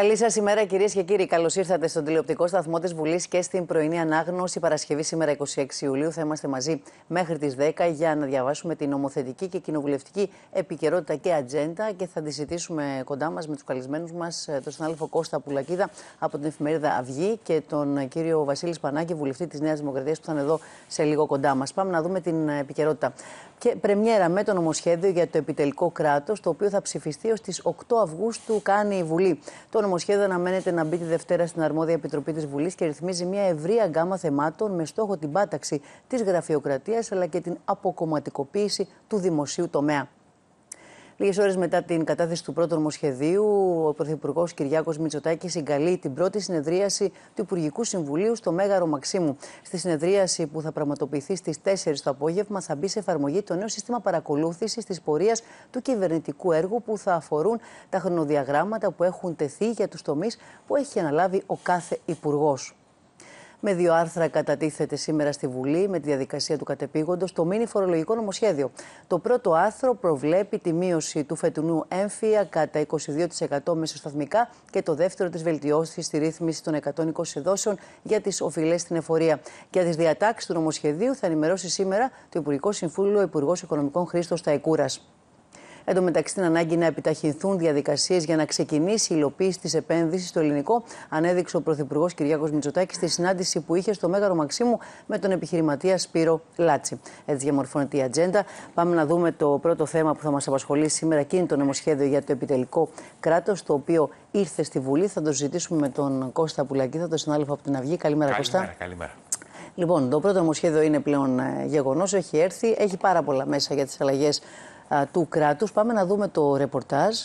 Καλή σας ημέρα, κυρίες και κύριοι. Καλώς ήρθατε στον τηλεοπτικό σταθμό της Βουλής και στην πρωινή ανάγνωση Παρασκευή σήμερα 26 Ιουλίου. Θα είμαστε μαζί μέχρι τις 10 για να διαβάσουμε την νομοθετική και κοινοβουλευτική επικαιρότητα και ατζέντα και θα τη ζητήσουμε κοντά μας με τους καλεσμένους μας, τον συνάδελφο Κώστα Πουλακίδα από την εφημερίδα Αυγή και τον κύριο Βασίλη Πανάκη, βουλευτή της Νέας Δημοκρατίας, που θα είναι εδώ σε λίγο κοντά μας. Πάμε να δούμε την επικαιρότητα. Και πρεμιέρα με το νομοσχέδιο για το επιτελικό κράτος, το οποίο θα ψηφιστεί ω τις 8 Αυγούστου, κάνει η Βουλή. Το νομοσχέδιο αναμένεται να μπει τη Δευτέρα στην αρμόδια επιτροπή της Βουλής και ρυθμίζει μια ευρία γκάμα θεμάτων με στόχο την πάταξη της γραφειοκρατίας αλλά και την αποκομματικοποίηση του δημοσίου τομέα. Λίγες ώρες μετά την κατάθεση του πρώτου νομοσχεδίου, ο Πρωθυπουργός Κυριάκος Μητσοτάκης συγκαλεί την πρώτη συνεδρίαση του Υπουργικού Συμβουλίου στο Μέγαρο Μαξίμου. Στη συνεδρίαση που θα πραγματοποιηθεί στις 4 το απόγευμα, θα μπει σε εφαρμογή το νέο σύστημα παρακολούθησης της πορείας του κυβερνητικού έργου που θα αφορούν τα χρονοδιαγράμματα που έχουν τεθεί για τους τομείς που έχει αναλάβει ο κάθε Υπουργός. Με δύο άρθρα κατατίθεται σήμερα στη Βουλή με τη διαδικασία του κατεπήγοντος το μήνυ φορολογικό νομοσχέδιο. Το πρώτο άρθρο προβλέπει τη μείωση του φετουνού έμφυα κατά 22% μεσοσταθμικά και το δεύτερο της βελτιώσεις στη ρύθμιση των 120 δόσεων για τις οφειλές στην εφορία. Για τις διατάξεις του νομοσχεδίου θα ενημερώσει σήμερα το Υπουργικό Συμφούλιο Υπουργός Οικονομικών Χρήστος Ταϊκούρας. Εν τω μεταξύ, την ανάγκη να επιταχυνθούν διαδικασίες για να ξεκινήσει η υλοποίηση της επένδυσης στο ελληνικό, ανέδειξε ο Πρωθυπουργός Κυριάκος Μητσοτάκης στη συνάντηση που είχε στο Μέγαρο Μαξίμου με τον επιχειρηματία Σπύρο Λάτσι. Έτσι διαμορφώνεται η ατζέντα. Πάμε να δούμε το πρώτο θέμα που θα μας απασχολήσει σήμερα και είναι το νομοσχέδιο για το επιτελικό κράτος, το οποίο ήρθε στη Βουλή. Θα το συζητήσουμε με τον Κώστα Πουλακίδα, τον συνάδελφο από την Αυγή. Καλημέρα, καλημέρα Κώστα. Καλημέρα. Λοιπόν, το πρώτο νομοσχέδιο είναι πλέον ε, γεγονός, έχει έρθει, έχει πάρα πολλά μέσα για τις αλλαγές του κράτους. Πάμε να δούμε το ρεπορτάζ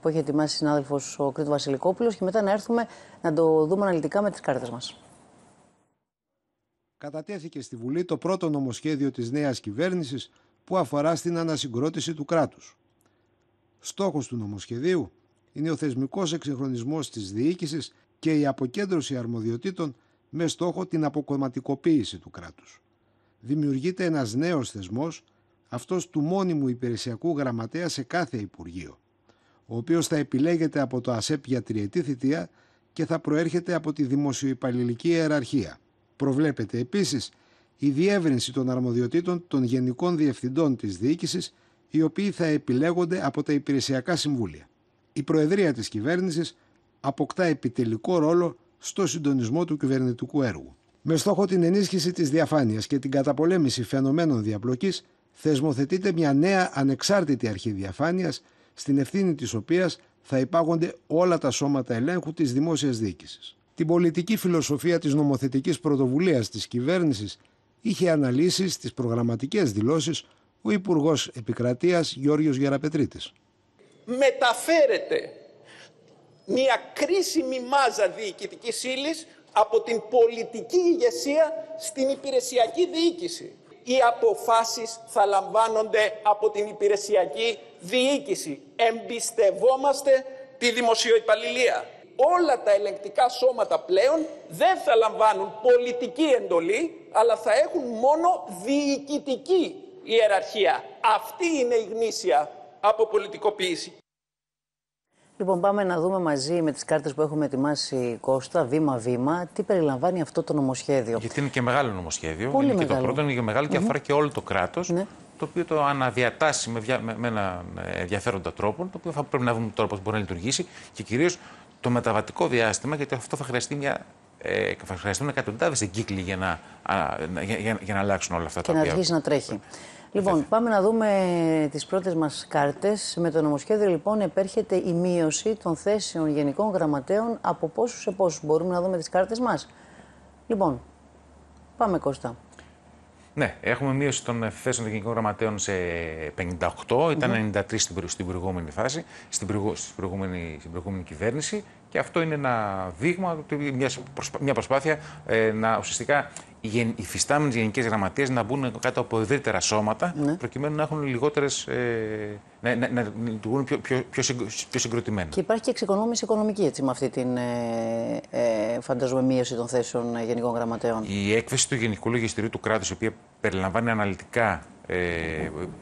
που έχει ετοιμάσει ο συνάδελφος ο Κρήτο Βασιλικόπουλος και μετά να έρθουμε να το δούμε αναλυτικά με τις κάρτες μας. Κατατέθηκε στη Βουλή το πρώτο νομοσχέδιο της νέας κυβέρνησης που αφορά στην ανασυγκρότηση του κράτους. Στόχος του νομοσχεδίου είναι ο θεσμικός εξυγχρονισμός της διοίκησης και η αποκέντρωση αρμοδιοτήτων με στόχο την αποκομματικοποίηση του κράτους. Δημιουργείται ένας νέος θεσμός αυτός του μόνιμου υπηρεσιακού γραμματέα σε κάθε Υπουργείο, ο οποίος θα επιλέγεται από το ΑΣΕΠ για τριετή θητεία και θα προέρχεται από τη δημοσιοϊπαλληλική ιεραρχία. Προβλέπεται επίσης η διεύρυνση των αρμοδιοτήτων των γενικών διευθυντών της διοίκησης, οι οποίοι θα επιλέγονται από τα υπηρεσιακά συμβούλια. Η Προεδρία της κυβέρνησης αποκτά επιτελικό ρόλο στο συντονισμό του κυβερνητικού έργου. Με στόχο την ενίσχυση της διαφάνειας και την καταπολέμηση φαινομένων διαπλοκής, θεσμοθετείται μια νέα ανεξάρτητη αρχή διαφάνειας, στην ευθύνη της οποίας θα υπάγονται όλα τα σώματα ελέγχου της δημόσιας διοίκησης. Την πολιτική φιλοσοφία της νομοθετικής πρωτοβουλίας της κυβέρνησης είχε αναλύσεις στις προγραμματικές δηλώσεις ο Υπουργός Επικρατείας Γιώργος Γεραπετρίτης. Μεταφέρεται μια κρίσιμη μάζα διοικητικής ύλης από την πολιτική ηγεσία στην υπηρεσιακή διοίκηση οι αποφάσεις θα λαμβάνονται από την υπηρεσιακή διοίκηση. Εμπιστευόμαστε τη δημοσιοϊπαλληλία. Όλα τα ελεγκτικά σώματα πλέον δεν θα λαμβάνουν πολιτική εντολή, αλλά θα έχουν μόνο διοικητική ιεραρχία. Αυτή είναι η γνήσια αποπολιτικοποίηση. Λοιπόν, πάμε να δούμε μαζί με τις κάρτες που έχουμε ετοιμάσει, Κώστα, βήμα-βήμα, τι περιλαμβάνει αυτό το νομοσχέδιο. Γιατί είναι και μεγάλο νομοσχέδιο. Πολύ είναι μεγάλο. και το πρώτο, είναι και μεγάλο και αφορά και όλο το κράτος. Ναι. Το οποίο το αναδιατάσσει με, δια, με, με ένα ενδιαφέροντα τρόπο, το οποίο θα πρέπει να δούμε τώρα πώς μπορεί να λειτουργήσει και κυρίως το μεταβατικό διάστημα, γιατί αυτό θα χρειαστεί μια ε, θα χρειαστούν εκατοντάδες εγκύκλοι για να, για, για, για, να αλλάξουν όλα αυτά και τα οποία. Και να αρχίσει να τρέχει. Λοιπόν, πάμε να δούμε τις πρώτες μας κάρτες. Με το νομοσχέδιο, λοιπόν, επέρχεται η μείωση των θέσεων γενικών γραμματέων από πόσους σε πόσους. Μπορούμε να δούμε τις κάρτες μας; Λοιπόν, πάμε Κώστα. Ναι, έχουμε μείωση των θέσεων των γενικών γραμματέων σε 58, ήταν 93 στην προηγούμενη φάση, στην προηγούμενη, στην προηγούμενη κυβέρνηση και αυτό είναι ένα δείγμα, μια προσπάθεια ε, να ουσιαστικά οι υφιστάμενε γενικές γραμματείες να μπουν κάτω από ευρύτερα σώματα, ναι. προκειμένου να έχουν λιγότερες. Ε, να, να, να, λειτουργούν πιο, πιο, πιο, πιο συγκροτημένα. Και υπάρχει και εξοικονόμηση οικονομική έτσι, με αυτή την ε, ε, φανταζομαι μείωση των θέσεων ε, γενικών γραμματέων. Η έκθεση του Γενικού Λογιστηρίου του κράτους, η οποία περιλαμβάνει αναλυτικά ε,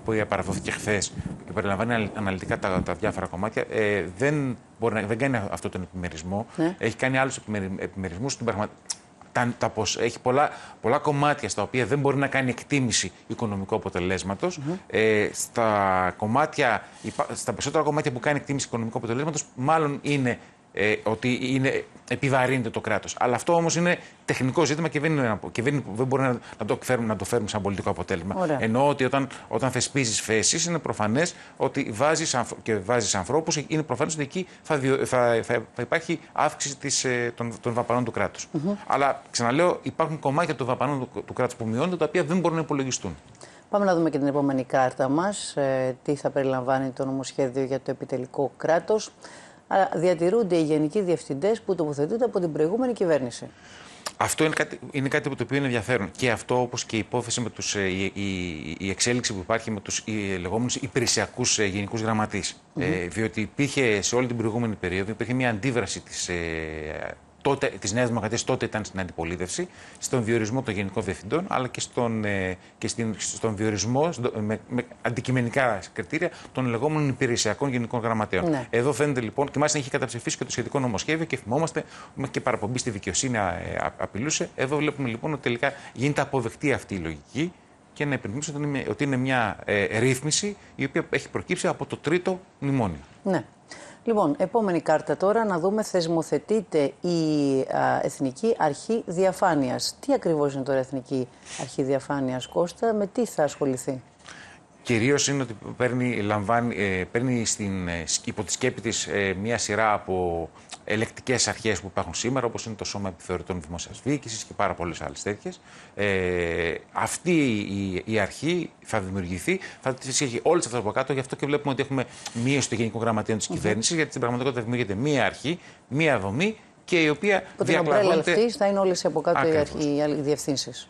που παραδόθηκε χθες και περιλαμβάνει αναλυτικά τα, τα διάφορα κομμάτια, ε, δεν μπορεί να, δεν κάνει αυτό τον επιμερισμό. Ναι. Έχει κάνει άλλους επιμερισμούς. Πραγμα... Τα, τα, έχει πολλά, πολλά κομμάτια στα οποία δεν μπορεί να κάνει εκτίμηση οικονομικού αποτελέσματος. Ε, στα, κομμάτια, στα περισσότερα κομμάτια που κάνει εκτίμηση οικονομικού αποτελέσματος, μάλλον είναι ε, ότι είναι, επιβαρύνεται το κράτος. Αλλά αυτό όμως είναι τεχνικό ζήτημα και δεν, είναι, και δεν, δεν μπορεί να, να, το φέρουμε, να το φέρουμε σαν πολιτικό αποτέλεσμα. Ωραία. Εννοώ ότι όταν, όταν θεσπίζεις θέσεις, είναι προφανές ότι βάζεις και βάζεις ανθρώπους, είναι προφανές ότι εκεί θα, θα, θα, θα υπάρχει αύξηση της, ε, των, των δαπανών του κράτους. Αλλά ξαναλέω, υπάρχουν κομμάτια των δαπανών του, του κράτους που μειώνονται, τα οποία δεν μπορούν να υπολογιστούν. Πάμε να δούμε και την επόμενη κάρτα μας, ε, τι θα περιλαμβάνει το νομοσχέδιο για το επιτελικό κράτος διατηρούνται οι γενικοί διευθυντές που τοποθετούνται από την προηγούμενη κυβέρνηση. Αυτό είναι κάτι, είναι κάτι που το οποίο είναι ενδιαφέρον. Και αυτό, όπως και η υπόθεση με τους, ε, η, η, η εξέλιξη που υπάρχει με τους λεγόμενους υπηρεσιακούς ε, γενικούς γραμματείς. Mm -hmm. ε, διότι υπήρχε σε όλη την προηγούμενη περίοδο υπήρχε μια αντίδραση της ε, τότε, της Νέας Δημοκρατίας τότε ήταν στην αντιπολίτευση, στον διορισμό των γενικών διευθυντών, αλλά και στον, ε, και στην, στον διορισμό με, με, αντικειμενικά κριτήρια των λεγόμενων υπηρεσιακών γενικών γραμματέων. Ναι. Εδώ φαίνεται λοιπόν, και μάλιστα έχει καταψηφίσει και το σχετικό νομοσχέδιο και θυμόμαστε και παραπομπή στη δικαιοσύνη ε, απειλούσε. Εδώ βλέπουμε λοιπόν ότι τελικά γίνεται αποδεκτή αυτή η λογική και να υπενθυμίσω ότι είναι μια ε, ρύθμιση η οποία έχει προκύψει από το τρίτο μνημόνιο. Ναι. Λοιπόν, επόμενη κάρτα τώρα να δούμε θεσμοθετείται η Εθνική Αρχή Διαφάνειας. Τι ακριβώς είναι τώρα η Εθνική Αρχή Διαφάνειας, Κώστα, με τι θα ασχοληθεί; Κυρίως είναι ότι παίρνει, λαμβάνει, ε, παίρνει στην, ε, υπό τη σκέπη της ε, μια σειρά από ελεκτικές αρχές που υπάρχουν σήμερα, όπως είναι το Σώμα Επιθεωρητών Δημόσιας Διοίκησης και πάρα πολλές άλλες τέτοιες. Ε, αυτή η, η, αρχή θα δημιουργηθεί, θα τι έχει όλες αυτές από κάτω. Γι' αυτό και βλέπουμε ότι έχουμε μείωση του Γενικού Γραμματέα της mm -hmm. κυβέρνησης, γιατί στην πραγματικότητα δημιουργείται μία αρχή, μία δομή και η οποία. Από την ομπρέλα αυτή θα είναι όλες από κάτω οι, οι διευθύνσεις.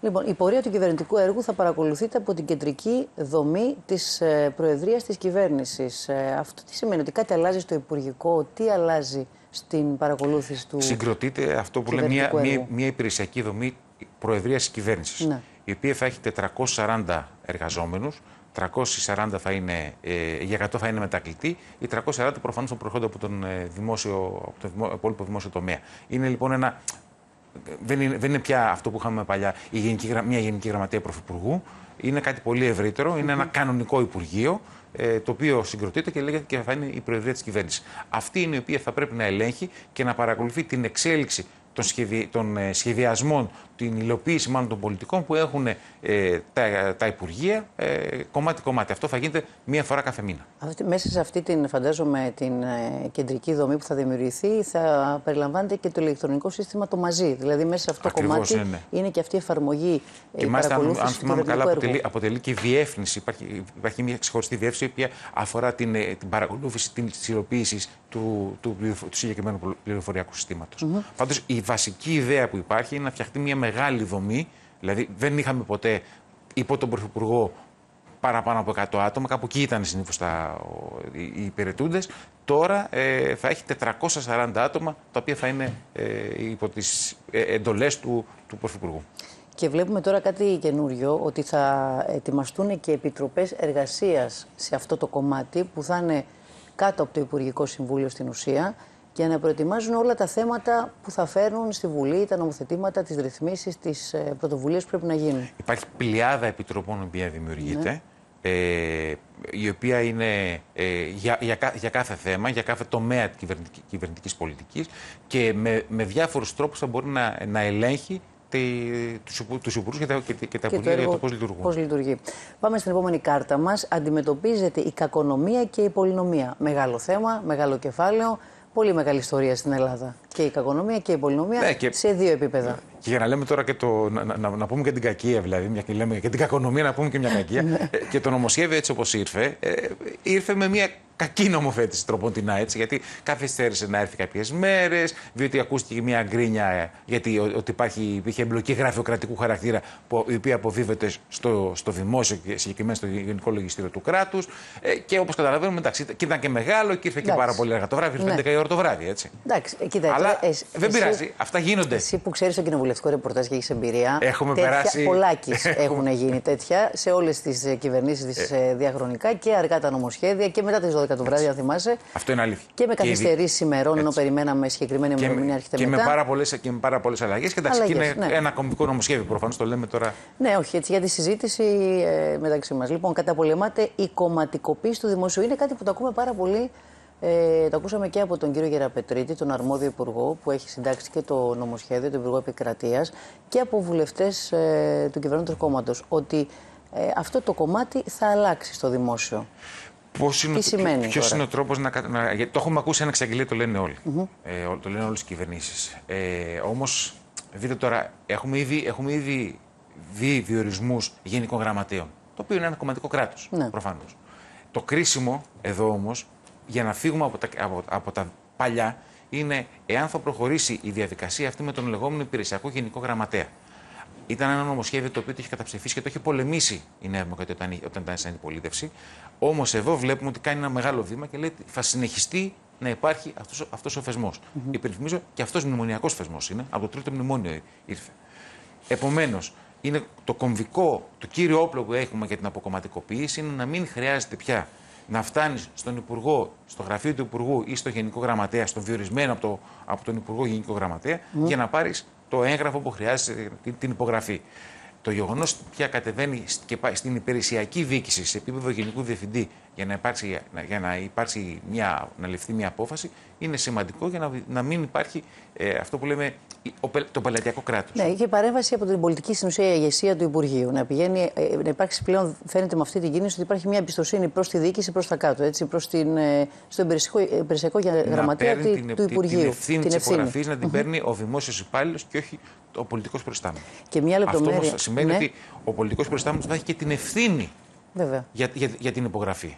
Λοιπόν, η πορεία του κυβερνητικού έργου θα παρακολουθείται από την κεντρική δομή της ε, Προεδρίας της Κυβέρνησης. Ε, αυτό τι σημαίνει, ότι κάτι αλλάζει στο Υπουργικό, τι αλλάζει στην παρακολούθηση του. Συγκροτείται αυτό που λέμε μια, μια, μια υπηρεσιακή δομή Προεδρίας της Κυβέρνησης. Ναι. Η οποία θα έχει 440 εργαζόμενους, 340 θα είναι, ε, για 100 θα είναι μετακλητοί, οι 340 προφανώς θα προέρχονται από τον ε, δημόσιο, από το δημό, υπόλοιπο δημόσιο τομέα. Είναι λοιπόν ένα δεν είναι, δεν είναι πια αυτό που είχαμε παλιά η γενική, μια γενική γραμματεία πρωθυπουργού. Είναι κάτι πολύ ευρύτερο. Είναι ένα κανονικό υπουργείο ε, το οποίο συγκροτείται και λέγεται και θα είναι η Προεδρία της Κυβέρνησης. Αυτή είναι η οποία θα πρέπει να ελέγχει και να παρακολουθεί την εξέλιξη των, σχεδι... των ε, σχεδιασμών, την υλοποίηση μάλλον των πολιτικών που έχουν ε, τα, τα Υπουργεία ε, κομμάτι-κομμάτι. Αυτό θα γίνεται μία φορά κάθε μήνα. Αυτή, μέσα σε αυτή την, φαντάζομαι, την ε, κεντρική δομή που θα δημιουργηθεί θα περιλαμβάνεται και το ηλεκτρονικό σύστημα το μαζί. Δηλαδή μέσα σε αυτό το κομμάτι είναι, ναι. είναι και αυτή η εφαρμογή και η μάλιστα, αν, αν θυμάμαι καλά, αποτελεί, αποτελεί, και διεύθυνση. Υπάρχει, υπάρχει μια ξεχωριστή διεύθυνση η οποία αφορά την, την παρακολούθηση της υλοποίησης του, του, του, του συγκεκριμένου πληροφοριακού συστήματος. Mm -hmm. Πάντως η βασική ιδέα που υπάρχει είναι να φτιαχτεί μια μεγάλη δομή. Δηλαδή δεν είχαμε ποτέ υπό τον Πρωθυπουργό παραπάνω από 100 άτομα. Κάπου εκεί ήταν συνήθως οι υπηρετούντες. Τώρα ε, θα έχει 440 άτομα τα οποία θα είναι ε, υπό τις ε, εντολές του, του Πρωθυπουργού. Και βλέπουμε τώρα κάτι καινούριο, ότι θα ετοιμαστούν και επιτροπές εργασίας σε αυτό το κομμάτι που θα είναι κάτω από το Υπουργικό Συμβούλιο στην ουσία για να προετοιμάζουν όλα τα θέματα που θα φέρνουν στη Βουλή, τα νομοθετήματα, τις ρυθμίσεις, τις ε, πρωτοβουλίες που πρέπει να γίνουν. Υπάρχει πλειάδα επιτροπών η οποία δημιουργείται. Ναι. Ε, η οποία είναι ε, για, για, για, κάθε θέμα, για κάθε τομέα της κυβερνητικής, κυβερνητικής πολιτικής και με, με διάφορους τρόπους θα μπορεί να, να ελέγχει τους υπουργούς και τα, και, και τα υπουργεία για το πώς λειτουργούν. Πώς λειτουργεί. Πάμε στην επόμενη κάρτα μας. Αντιμετωπίζεται η κακονομία και η πολυνομία. Μεγάλο θέμα, μεγάλο κεφάλαιο πολύ μεγάλη ιστορία στην Ελλάδα. Και η κακονομία και η πολυνομία ναι, και... σε δύο επίπεδα. Και για να λέμε τώρα και το. να, να, να πούμε και την κακία, δηλαδή, μια και λέμε και την κακονομία, να πούμε και μια κακία. Ναι. Ε, και το νομοσχέδιο έτσι όπως ήρθε, ε, ήρθε με μια κακή νομοθέτηση τροποντινά έτσι, γιατί καθυστέρησε να έρθει κάποιες μέρες, διότι ακούστηκε μια γκρίνια ε, γιατί ότι υπάρχει, υπήρχε εμπλοκή γραφειοκρατικού χαρακτήρα που, η οποία αποδίδεται στο, στο δημόσιο και συγκεκριμένα στο Γενικό Λογιστήριο του κράτους. Ε, και όπως καταλαβαίνουμε, εντάξει, και ήταν και μεγάλο και ήρθε και πάρα πολύ αργά το βράδυ, ήρθε ναι. 11 η ώρα το βράδυ. Έτσι. Εντάξει, κοίτα, Αλλά εσύ, δεν πειράζει, αυτά γίνονται. Εσύ που ξέρεις το κοινοβουλευτικό ρεπορτάζ και έχεις εμπειρία. Έχουμε τέτοια, περάσει. Πολλάκις έχουν γίνει τέτοια σε όλες τις κυβερνήσεις ε. διαχρονικά και αργά τα νομοσχέδια και μετά τις 12 12 το βράδυ, αν θυμάσαι. Αυτό είναι αλήθεια. Και με Και καθυστερήσεις ημερών, ενώ Έτσι. περιμέναμε συγκεκριμένη Και, ημερομηνία με, έρχεται και, με μετά. πάρα πολλές, και με πάρα πολλές αλλαγές. Και εντάξει, και Αλλαγές, είναι ναι. ένα κομβικό νομοσχέδιο προφανώς, το λέμε τώρα. Ναι, όχι, έτσι για τη συζήτηση ε, μεταξύ μας. Λοιπόν, καταπολεμάται η κομματικοποίηση του δημοσίου. Είναι κάτι που το ακούμε πάρα πολύ. Ε, το ακούσαμε και από τον κύριο Γεραπετρίτη, τον αρμόδιο υπουργό, που έχει συντάξει και το νομοσχέδιο, τον Υπουργό Επικρατείας, και από βουλευτές ε, του κυβερνώντος κόμματος. Ότι ε, αυτό το κομμάτι θα αλλάξει στο δημόσιο. Πώς είναι, Τι σημαίνει Ποιος τώρα; είναι ο τρόπος να, κα- να. Γιατί το έχουμε ακούσει ένα εξαγγελία, το λένε όλοι. Ε, ό- το λένε όλες οι κυβερνήσεις. Ε, Όμως, δείτε τώρα, έχουμε ήδη, έχουμε ήδη δει διορισμούς γενικών γραμματέων. Το οποίο είναι ένα κομματικό κράτος. Ναι. Προφανώς. Το κρίσιμο εδώ όμως, για να φύγουμε από τα, από, από τα παλιά, είναι εάν θα προχωρήσει η διαδικασία αυτή με τον λεγόμενο υπηρεσιακό γενικό γραμματέα. Ήταν ένα νομοσχέδιο το οποίο το είχε καταψηφίσει και το είχε πολεμήσει η Νέα Δημοκρατία όταν, όταν ήταν στην αντιπολίτευση. Όμως εδώ βλέπουμε ότι κάνει ένα μεγάλο βήμα και λέει ότι θα συνεχιστεί να υπάρχει αυτός αυτός ο θεσμό. Mm-hmm. Υπενθυμίζω και αυτός μνημονιακός θεσμό είναι. Από το τρίτο μνημόνιο ήρθε. Επομένως, είναι το κομβικό, το κύριο όπλο που έχουμε για την αποκομματικοποίηση είναι να μην χρειάζεται πια να φτάνεις στον Υπουργό, στο γραφείο του Υπουργού ή στο Γενικό Γραμματέα, στον διορισμένο από, το, από τον Υπουργό Γενικό Γραμματέα, για να πάρεις το έγγραφο που χρειάζεται την, την υπογραφή. Το γεγονός ότι πια κατεβαίνει σ- και πάει στην υπηρεσιακή διοίκηση σε επίπεδο Γενικού Διευθυντή για να, υπάρξει, να- για να, υπάρξει μια, να ληφθεί μια απόφαση είναι σημαντικό για να, να μην υπάρχει ε, αυτό που λέμε η- ο πελ- το πελατειακό κράτος. Ναι, είχε παρέμβαση από την πολιτική στην ουσία ηγεσία του Υπουργείου. Να πηγαίνει, ε, να υπάρξει πλέον, φαίνεται με αυτή την κίνηση, ότι υπάρχει μια εμπιστοσύνη προς τη διοίκηση, προς τα κάτω. Έτσι, προς την, ε, στο υπηρεσιακό, υπηρεσιακό γρα- γραμματέα να παίρνει του, την, του την- Υπουργείου. Την ευθύνη της υπογραφή να την παίρνει ο δημόσιος υπάλληλος και όχι ο πολιτικός προϊστάμενος. Και μια Αυτό λεπτομέρεια. όμω σημαίνει ναι, ότι ο πολιτικός προϊστάμενος θα έχει και την ευθύνη Βέβαια. για, για, για την υπογραφή.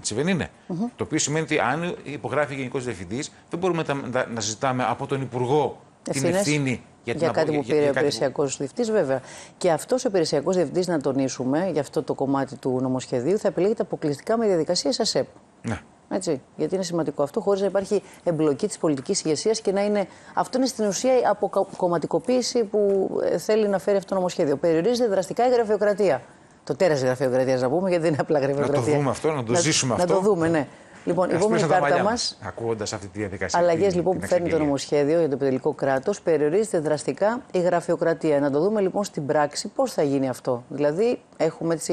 Έτσι δεν είναι. Το οποίο σημαίνει ότι αν υπογράφει Γενικός Διευθυντής, δεν μπορούμε τα- να, να ζητάμε από τον Υπουργό την Ευθύνες ευθύνη για, την για απο- κάτι που για- πήρε για ο κάτι που- υπηρεσιακό διευθυντής, βέβαια. Και αυτός ο υπηρεσιακό διευθυντής, να τονίσουμε, για αυτό το κομμάτι του νομοσχεδίου, θα επιλέγεται αποκλειστικά με διαδικασία ΑΣΕΠ. Ναι. Έτσι, γιατί είναι σημαντικό αυτό, χωρίς να υπάρχει εμπλοκή της πολιτικής ηγεσίας και να είναι. Αυτό είναι στην ουσία η αποκομματικοποίηση που ε, θέλει να φέρει αυτό το νομοσχέδιο. Περιορίζεται δραστικά η γραφειοκρατία. Το τέρας της γραφειοκρατίας, να πούμε, γιατί δεν είναι απλά γραφειοκρατία. δούμε αυτό, να το ζήσουμε να αυτό. το δούμε, ναι. Λοιπόν, η Ας επόμενη πλήσαμε τα κάρτα μαλλιά μας. μας, Ακούγοντας αυτή τη διαδικασία. Αλλαγές την- λοιπόν την που φέρνει το εξαγγελία. νομοσχέδιο για το επιτελικό κράτος, περιορίζεται δραστικά η γραφειοκρατία. Να το δούμε λοιπόν στην πράξη πώς θα γίνει αυτό. Δηλαδή, έχουμε έτσι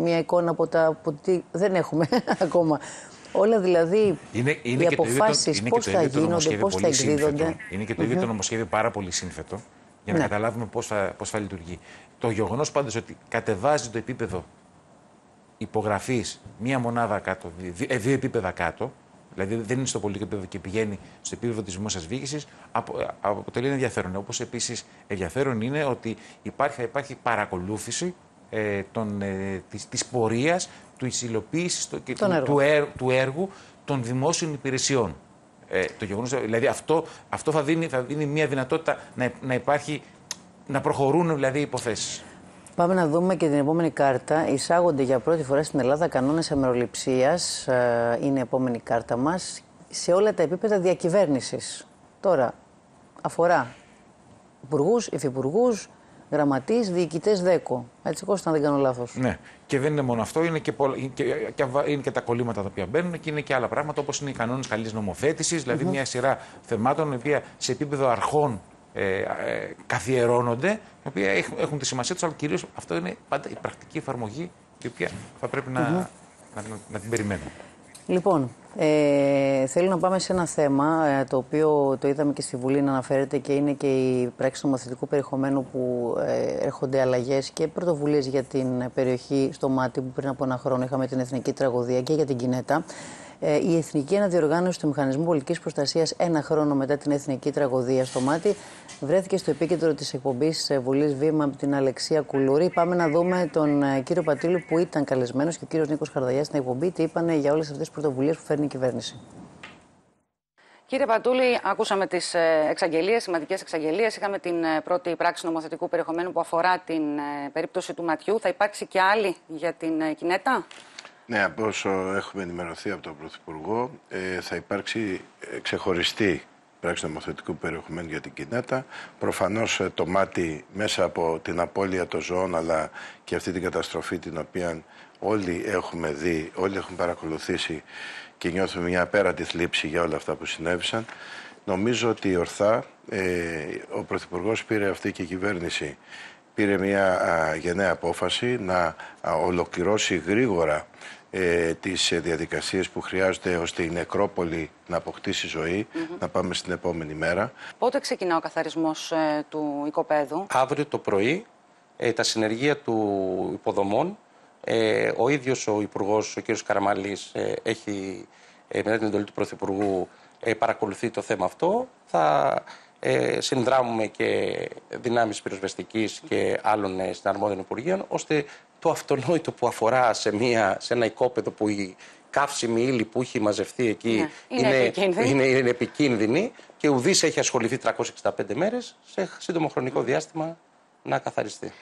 μια εικόνα από τα. Από τι δεν έχουμε ακόμα. Όλα δηλαδή Είναι, είναι οι και το ίδιο το- αποφάσεις είναι πώ και το θα ίδιο το γίνονται, νομοσχέδιο πώς θα πολύ σύνθετο. εκδίδονται. Είναι και το ίδιο το νομοσχέδιο πάρα πολύ σύνθετο για να Ναι. καταλάβουμε πώς θα, πώς θα λειτουργεί. Το γεγονός πάντως ότι κατεβάζει το επίπεδο υπογραφής μία μονάδα κάτω, δι- ε, δύο επίπεδα κάτω, δηλαδή δεν είναι στο πολιτικό επίπεδο και πηγαίνει στο επίπεδο της δημόσιας διοίκησης, απο, ε, αποτελεί ένα ενδιαφέρον. Όπως επίσης ενδιαφέρον είναι ότι υπάρχει, θα υπάρχει παρακολούθηση ε, των, ε, της, της πορείας, του υλοποίησης το- και Των του, έργων. του, έργου, του έργου των δημόσιων υπηρεσιών. Ε, το γεγονός, δηλαδή αυτό, αυτό θα, δίνει, θα δίνει μια δυνατότητα να, να υπάρχει, να προχωρούν δηλαδή οι υποθέσεις. Πάμε να δούμε και την επόμενη κάρτα. Εισάγονται για πρώτη φορά στην Ελλάδα κανόνες αμεροληψίας. Είναι η επόμενη κάρτα μας. Σε όλα τα επίπεδα διακυβέρνησης. Τώρα, αφορά υπουργούς, υφυπουργούς, γραμματείς, διοικητές ΔΕΚΟ. Έτσι, Κώστα, αν δεν κάνω λάθος. Ναι. Και δεν είναι μόνο αυτό, είναι και, πολλα- είναι και, και αβα- είναι και τα κολλήματα τα οποία μπαίνουν και είναι και άλλα πράγματα όπως είναι οι κανόνες καλής νομοθέτησης, δηλαδή μια σειρά θεμάτων, η οποία σε επίπεδο αρχών ε, ε, καθιερώνονται, οι οποία έχουν, έχουν τη σημασία τους, αλλά κυρίως αυτό είναι πάντα η πρακτική εφαρμογή, η οποία θα πρέπει να, να, να, να την περιμένουμε. Λοιπόν, ε, θέλω να πάμε σε ένα θέμα ε, το οποίο το είδαμε και στη Βουλή να αναφέρεται και είναι και η πράξη νομοθετικού περιεχομένου που ε, έρχονται αλλαγές και πρωτοβουλίες για την περιοχή στο Μάτι που πριν από ένα χρόνο είχαμε την εθνική τραγωδία και για την Κινέτα. Ε, η Εθνική Αναδιοργάνωση του Μηχανισμού Πολιτικής Προστασίας, ένα χρόνο μετά την εθνική τραγωδία στο Μάτι, βρέθηκε στο επίκεντρο της εκπομπής Βουλής Βήμα από την Αλεξία Κουλούρη. Πάμε να δούμε τον ε, κύριο Πατήλου που ήταν καλεσμένος και ο κύριος Νίκος Χαρδαγιά στην εκπομπή, τι είπαν για όλες αυτές τις πρωτοβουλίες που φέρνει η κυβέρνηση. Κύριε Πατούλη, ακούσαμε τις εξαγγελίες, σημαντικές εξαγγελίες. Είχαμε την ε, πρώτη πράξη νομοθετικού περιεχομένου που αφορά την ε, περίπτωση του ματιού. Θα υπάρξει και άλλη για την ε, Κινέτα; Ναι, από όσο έχουμε ενημερωθεί από τον Πρωθυπουργό, ε, θα υπάρξει ε, ξεχωριστή πράξη νομοθετικού περιεχομένου για την Κινέτα. Προφανώς ε, το μάτι μέσα από την απώλεια των ζώων αλλά και αυτή την καταστροφή την οποία όλοι έχουμε δει, όλοι έχουμε παρακολουθήσει και νιώθουμε μια απέραντη θλίψη για όλα αυτά που συνέβησαν. Νομίζω ότι ορθά ε, ο Πρωθυπουργός πήρε αυτή και η κυβέρνηση πήρε μια α, γενναία απόφαση να α, ολοκληρώσει γρήγορα ε, τις ε, διαδικασίες που χρειάζονται ώστε η νεκρόπολη να αποκτήσει ζωή, να πάμε στην επόμενη μέρα. Πότε ξεκινά ο καθαρισμός ε, του οικοπαίδου; Αύριο το πρωί ε, τα συνεργεία του υποδομών, ε, ο ίδιος ο Υπουργός, ο κ. Καραμαλής, ε, έχει ε, μετά την εντολή του Πρωθυπουργού ε, παρακολουθεί το θέμα αυτό. Θα ε, συνδράμουμε και δυνάμεις πυροσβεστικής και άλλων ε, συναρμόδιων υπουργείων, ώστε το αυτονόητο που αφορά σε, μια, σε ένα οικόπεδο που η καύσιμη ύλη που έχει μαζευτεί εκεί Ναι, είναι επικίνδυνη. είναι, είναι επικίνδυνη και ουδής έχει ασχοληθεί 365 μέρες σε σύντομο χρονικό διάστημα να καθαριστεί.